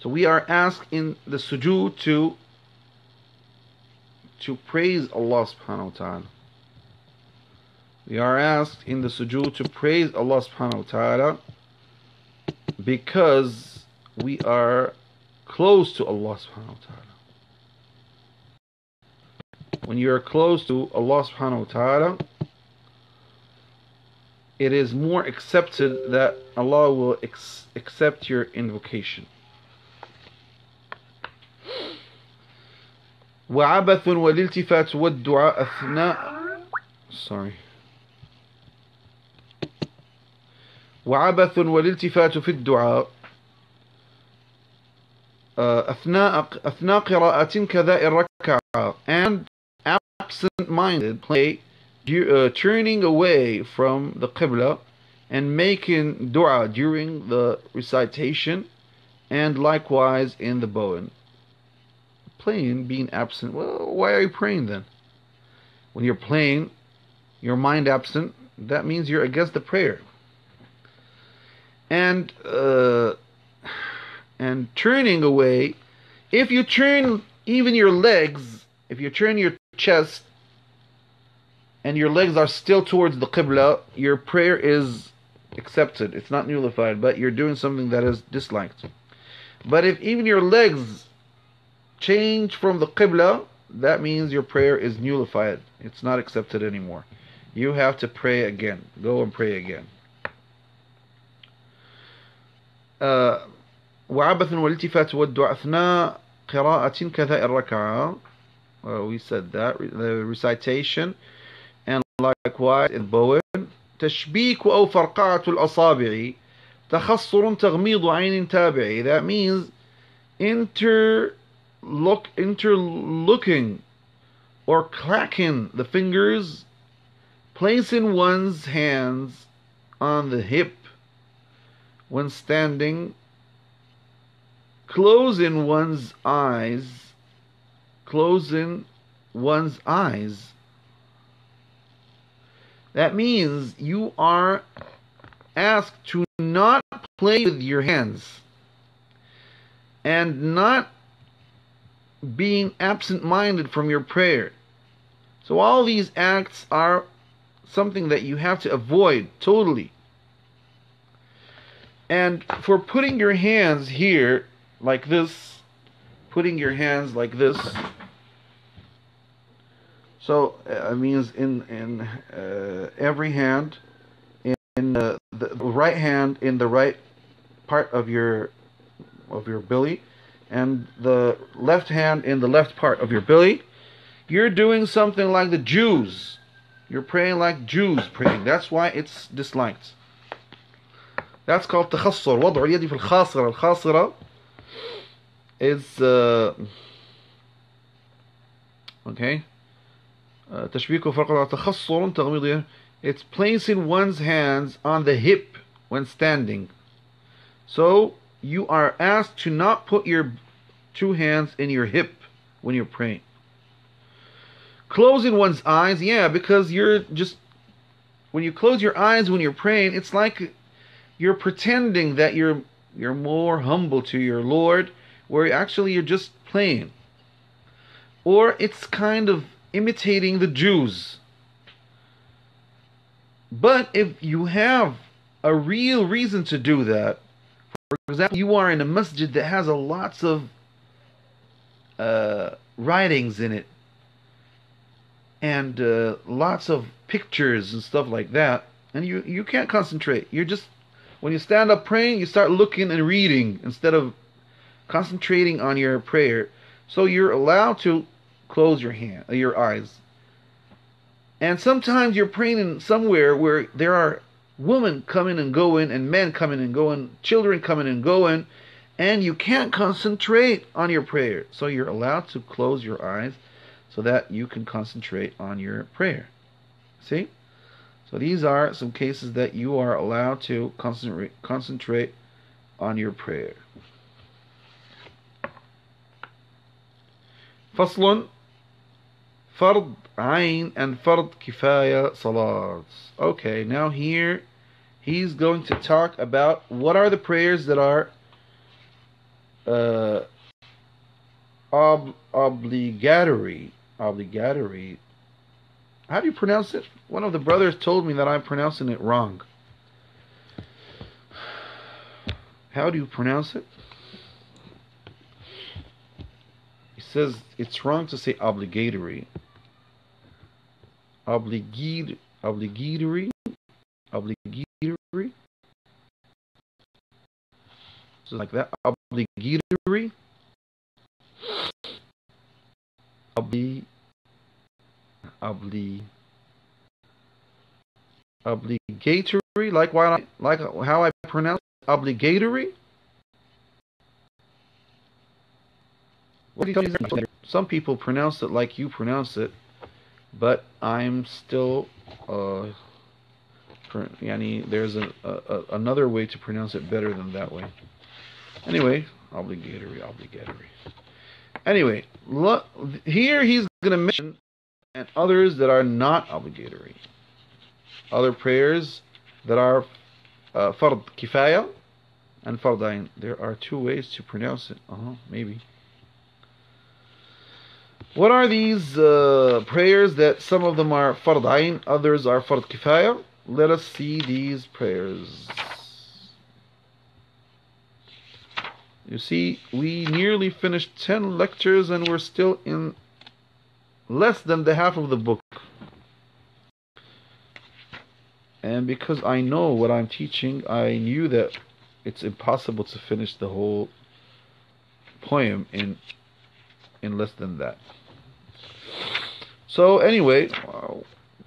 [SPEAKER 1] so we are asked in the sujood to to praise Allah subhanahu wa ta'ala. We are asked in the sujood to praise Allah subhanahu wa ta'ala because we are close to Allah subhanahu wa ta'ala. When you are close to Allah subhanahu wa ta'ala, it is more accepted that Allah will accept your invocation. وعبث والالتفات والدعاء أثناء sorry وعبث والالتفات في الدعاء أثناء أثناء قراءة كذا الركعة and absent-minded play uh, turning away from the Qibla and making dua during the recitation and likewise in the bowing playing being absent. Well, why are you praying then? When you're playing, your mind absent, that means you're against the prayer. And uh, and turning away, if you turn even your legs, if you turn your chest and your legs are still towards the Qibla, your prayer is accepted. It's not nullified, but you're doing something that is disliked. But if even your legs change from the Qibla, that means your prayer is nullified. It's not accepted anymore. You have to pray again. Go and pray again. وعبث والالتفات والدعاء أثناء قراءة كذا الركعة uh, we said that the recitation and likewise in bowen تشبيك أو فرقعة الأصابع تخصر تغميض عين تابعي that means inter look interlooking or clacking the fingers placing one's hands on the hip when standing closing one's eyes closing one's eyes that means you are asked to not play with your hands and not being absent minded from your prayer. So, all these acts are something that you have to avoid totally. And for putting your hands here like this, putting your hands like this, so uh, means in in uh, every hand, in, in the, the right hand in the right part of your of your belly, and the left hand in the left part of your belly. You're doing something like the Jews. You're praying like Jews praying. That's why it's disliked. That's called تخصر وضع اليد في الخاصرة الخاصرة is uh, okay تشبيك فرق تخصر تغميض it's placing one's hands on the hip when standing so you are asked to not put your two hands in your hip when you're praying closing one's eyes yeah because you're just when you close your eyes when you're praying it's like you're pretending that you're you're more humble to your lord where actually you're just playing or it's kind of imitating the Jews. But if you have a real reason to do that, for example, you are in a masjid that has a lots of uh, writings in it and uh, lots of pictures and stuff like that, and you you can't concentrate. You're just when you stand up praying, you start looking and reading instead of concentrating on your prayer. So you're allowed to close your hand, uh, your eyes. And sometimes you're praying in somewhere where there are women coming and going, and men coming and going, children coming and going, and you can't concentrate on your prayer. So you're allowed to close your eyes so that you can concentrate on your prayer. See? So these are some cases that you are allowed to concentrate concentrate on your prayer. فصل Fard Ain and Fard Kifaya Salats. Okay, now here he's going to talk about what are the prayers that are uh, ob- obligatory. Obligatory. how do you pronounce it? One of the brothers told me that I'm pronouncing it wrong. How do you pronounce it? He says it's wrong to say obligatory obligatory, obligatory, obligatory. So like that, obligatory, obli, obli, obligatory. Like why, like how I pronounce obligatory. Some people pronounce it like you pronounce it but I'm still uh, yani there's a, a, another way to pronounce it better than that way. Anyway, obligatory, obligatory. Anyway, look, here he's going to mention and others that are not obligatory. Other prayers that are uh, fard kifaya, and Fardain. There are two ways to pronounce it. Uh huh, maybe. What are these uh, prayers that some of them are Fardain, others are Fard Kifaya? Let us see these prayers. You see, we nearly finished 10 lectures and we're still in less than the half of the book. And because I know what I'm teaching, I knew that it's impossible to finish the whole poem in in less than that. So anyway,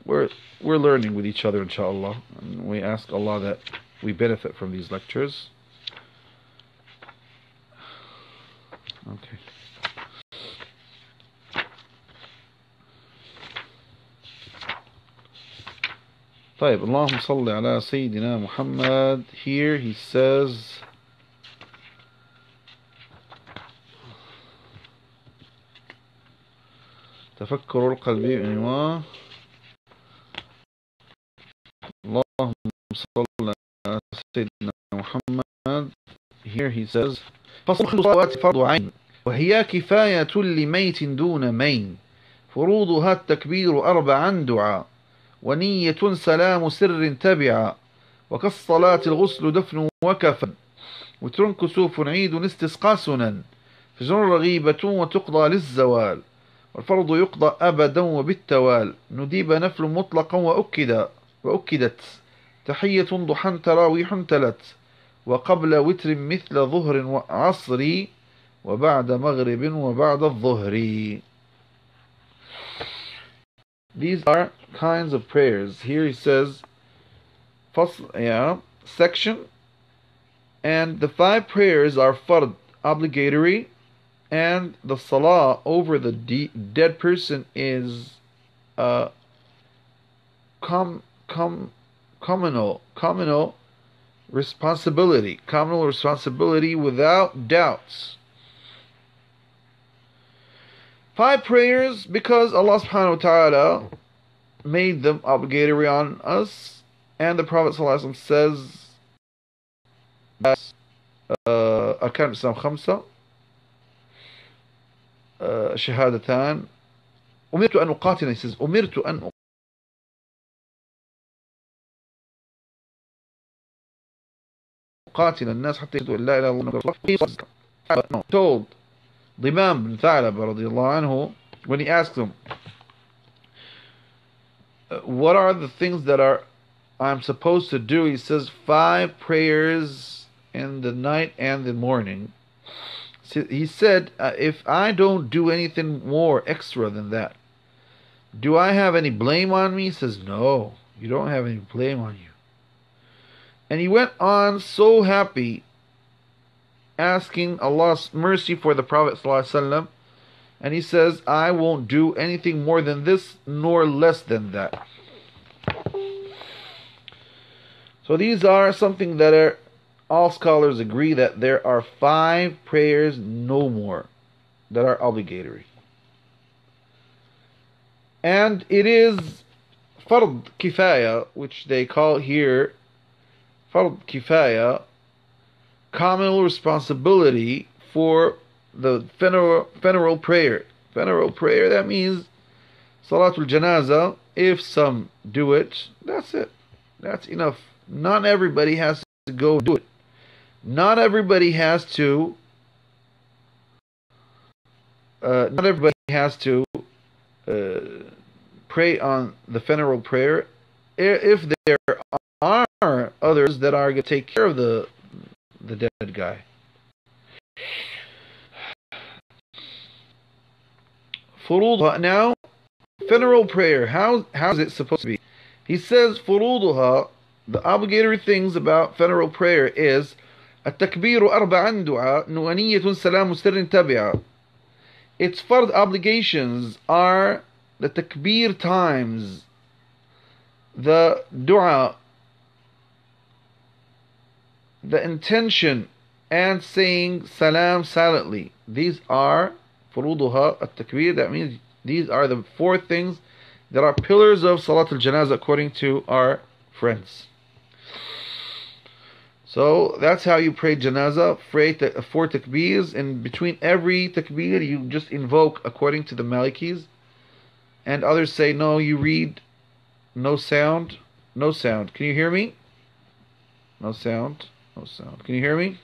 [SPEAKER 1] we're we're learning with each other, inshallah, and we ask Allah that we benefit from these lectures. Okay. طيب اللهم صل على سيدنا محمد. Here he says تفكر القلب عنوان اللهم صل على سيدنا محمد. Here he says فصل الصلوات فرض عين وهي كفاية لميت دون مين فروضها التكبير أربعا دعاء. ونية سلام سر تبعا وكالصلاة الغسل دفن وكفن وتر كسوف عيد استسقى سنن فجر رغيبة وتقضى للزوال والفرض يقضى أبدا وبالتوال نديب نفل مطلقا وأكد وأكدت تحية ضحى تراويح تلت وقبل وتر مثل ظهر وعصر وبعد مغرب وبعد الظهر. These are kinds of prayers. Here he says, yeah, section. And the five prayers are fard, obligatory, and the salah over the de dead person is uh, com com communal communal responsibility communal responsibility without doubts Five prayers because Allah subhanahu wa ta'ala made them obligatory on us, and the Prophet ﷺ says that uh, Arkan Islam Khamsa, uh, Shahadatan, أمرت أن أقاتل, he says, أمرت أن أقاتل الناس حتى يشهدوا أن لا إله إلا الله told Dimam bin Thalab when he asked him, uh, what are the things that are I'm supposed to do? He says five prayers in the night and the morning. He said, uh, if I don't do anything more extra than that, do I have any blame on me? He says, no, you don't have any blame on you. And he went on so happy asking Allah's mercy for the Prophet ﷺ, and he says, I won't do anything more than this nor less than that. So these are something that are all scholars agree that there are five prayers no more that are obligatory. And it is fard kifaya, which they call here fard kifaya, communal responsibility for the funeral, funeral prayer. Funeral prayer, that means Salatul Janaza. If some do it, that's it. That's enough. Not everybody has to go do it. Not everybody has to. Uh, not everybody has to uh, pray on the funeral prayer. If there are others that are going to take care of the the dead guy. Furuduha. Now, funeral prayer. How how is it supposed to be? He says furuduha. The obligatory things about funeral prayer is التكبير أربعا دعاء ونية سلام سر تبعا. Its fard obligations are the takbir times, the dua the intention and saying salam silently. These are furuduha at-takbir. That means these are the four things that are pillars of salat al-janazah according to our friends. So that's how you pray janazah, four takbirs, and between every takbir you just invoke according to the Malikis. And others say, no, you read no sound, no sound. Can you hear me? No sound, no sound. Can you hear me?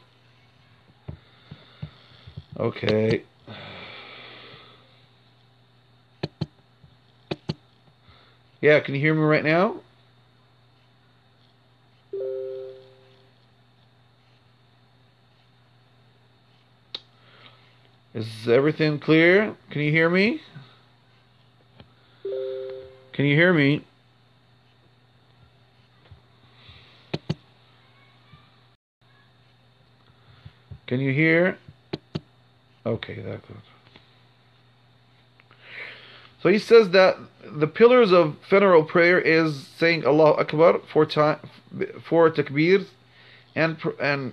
[SPEAKER 1] Okay. Yeah, can you hear me right now? Is everything clear? Can you hear me? Can you hear me? Can you hear? Okay, that. So he says that the pillars of funeral prayer is saying Allah Akbar four times, four takbirs, and and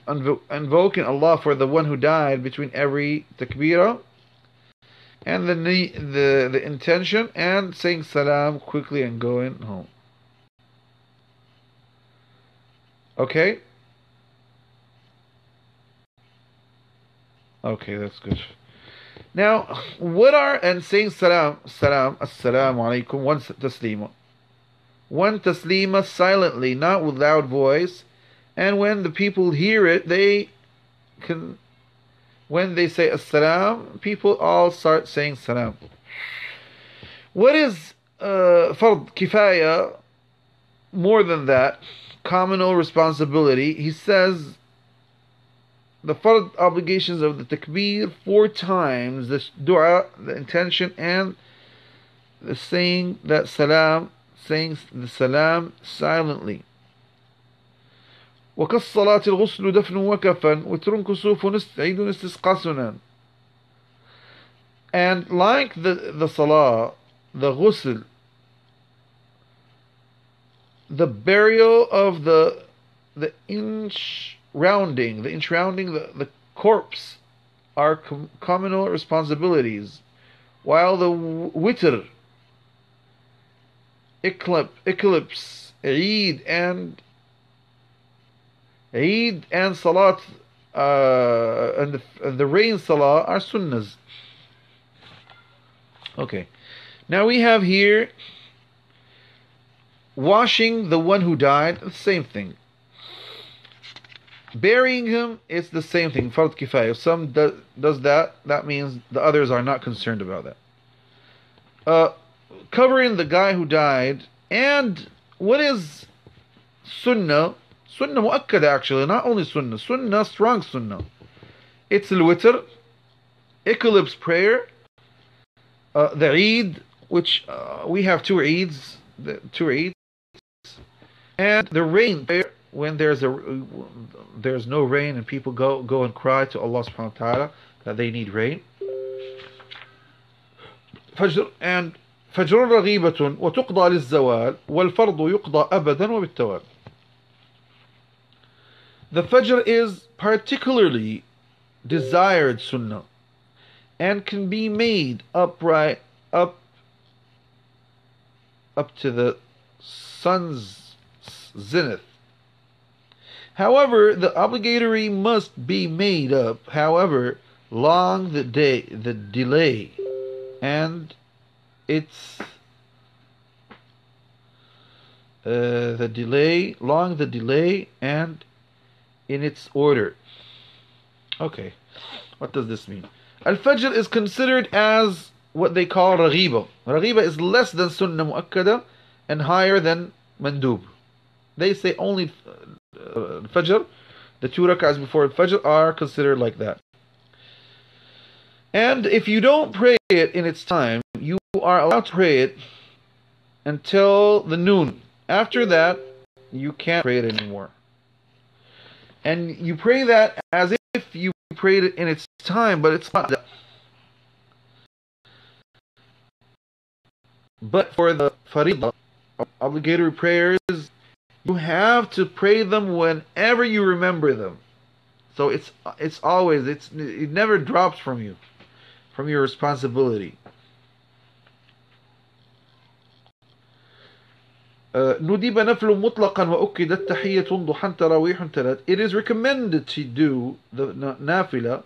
[SPEAKER 1] invoking Allah for the one who died between every takbirah and the the the intention and saying salam quickly and going home okay okay that's good now what are and saying salam salam assalamu alaikum one taslima one taslima silently not with loud voice and when the people hear it, they can, when they say Assalam, people all start saying Salam. What is uh, Kifaya more than that? Communal responsibility. He says the Fard obligations of the Takbir four times, the dua, the intention, and the saying that Salam, saying the Salam silently. وكالصلاة الغسل دفن وكفن وتر كسوف عيد استسقى سنن and like the the salah the ghusl the burial of the the inch rounding the inch the, the corpse are com- communal responsibilities while the witr eclipse eclipse Eid and Eid and Salat uh, and, the, and the rain Salah are sunnahs. Okay. Now we have here washing the one who died, the same thing. Burying him, it's the same thing. Fard kifaya. If some do, does that, that means the others are not concerned about that. Uh, covering the guy who died, and what is sunnah? Sunnah mu'akkad actually, not only sunnah. Sunnah, strong sunnah. It's al-witr, eclipse prayer, uh, the Eid, which uh, we have two Eids, two Eids, and the rain prayer when there's a there's no rain and people go go and cry to Allah subhanahu wa ta'ala that they need rain. فجر and فجر رغيبة وتقضى للزوال والفرض يقضى أبدا وبالتوالي the Fajr is particularly desired Sunnah and can be made upright up up to the sun's zenith. However, the obligatory must be made up, however long the day the delay and it's uh, the delay long the delay and in its order. Okay, what does this mean? Al-Fajr is considered as what they call Raghiba. Raghiba is less than Sunnah Mu'akkada and higher than Mandub. They say only uh, Fajr, the two rak'ahs before the Fajr are considered like that. And if you don't pray it in its time, you are allowed to pray it until the noon. After that, you can't pray it anymore. And you pray that as if you prayed it in its time, but it's not. But for the faridah, obligatory prayers, you have to pray them whenever you remember them. So it's it's always it's it never drops from you, from your responsibility. uh, ندب نفل مطلقا وأكدت تحية ضحى تراويح ثلاث It is recommended to do the nafila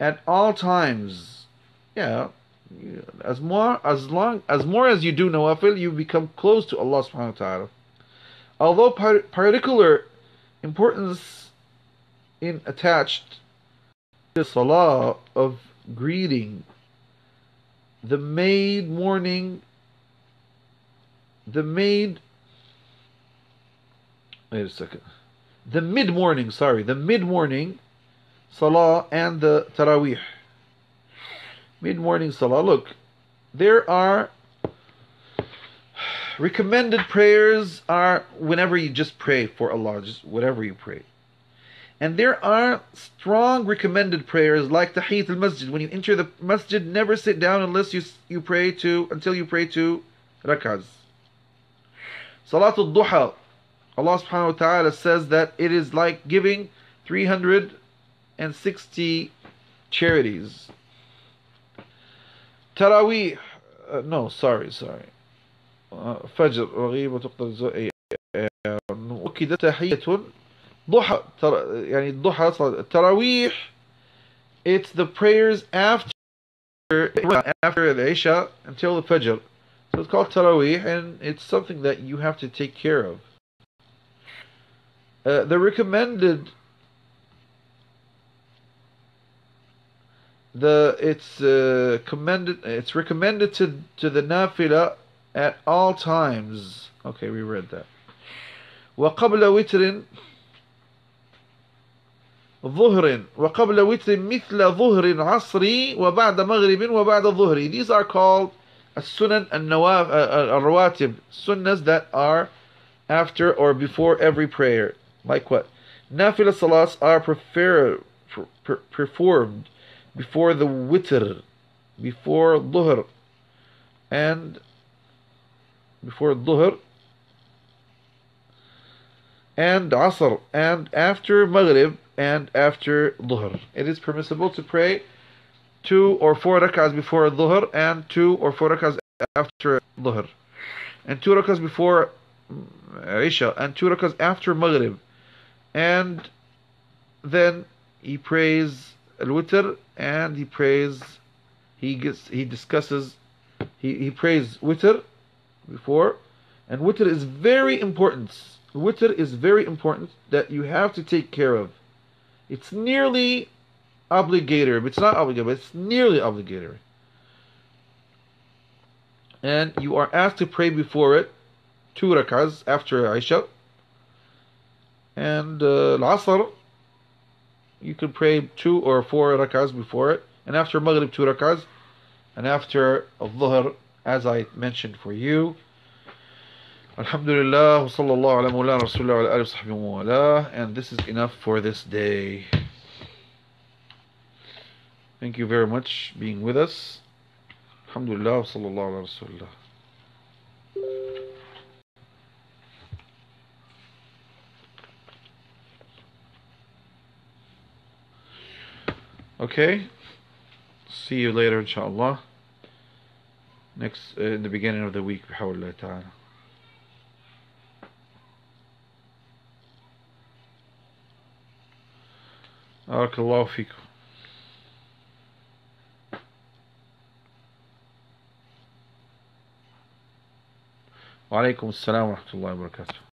[SPEAKER 1] at all times. Yeah, as more as long as more as you do nawafil, you become close to Allah subhanahu wa ta'ala. Although particular importance in attached to salah of greeting the made morning the made wait a second the mid morning sorry the mid morning salah and the tarawih. Mid morning salah look there are recommended prayers are whenever you just pray for Allah just whatever you pray and there are strong recommended prayers like Tahiyat al-Masjid. When you enter the masjid, never sit down unless you, you pray to, until you pray to rak'ahs. Salatul Duha. Allah subhanahu wa ta'ala says that it is like giving 360 charities. Taraweeh. Uh, no, sorry, sorry. فجر رغيبة تقدر وكذا تحية ضحى يعني الضحى التراويح it's the prayers after after the Isha until the Fajr so it's called Taraweeh and it's something that you have to take care of uh, the recommended the it's uh, commended it's recommended to to the nafila at all times okay we read that وقبل وتر ظهر وقبل وتر مثل ظهر عصري وبعد مغرب وبعد ظهري these are called السنن النواف الرواتب sunnahs that are after or before every prayer like what nafila salats are prefer, performed before the witr before dhuhr and before dhuhr and asr and after maghrib and after Dhuhr. It is permissible to pray two or four rak'ahs before Dhuhr and two or four rak'ahs after Dhuhr. And two rak'ahs before Isha and two rak'ahs after Maghrib. And then he prays al-witr and he prays he gets he discusses he, he prays witr before and witr is very important witr is very important that you have to take care of it's nearly obligatory, but it's not obligatory, but it's nearly obligatory. And you are asked to pray before it two rak'ahs after Isha. And uh, Asr, you can pray two or four rak'ahs before it. And after Maghrib, two rak'ahs. And after Dhuhr, as I mentioned for you. Alhamdulillah, wa sallallahu ala mawlana rasulullah wa and this is enough for this day. Thank you very much being with us. Alhamdulillah, wa sallallahu ala rasulullah. Okay, see you later inshallah Next, uh, in the beginning of the week, bihamdulillah ta'ala. بارك الله فيكم وعليكم السلام ورحمة الله وبركاته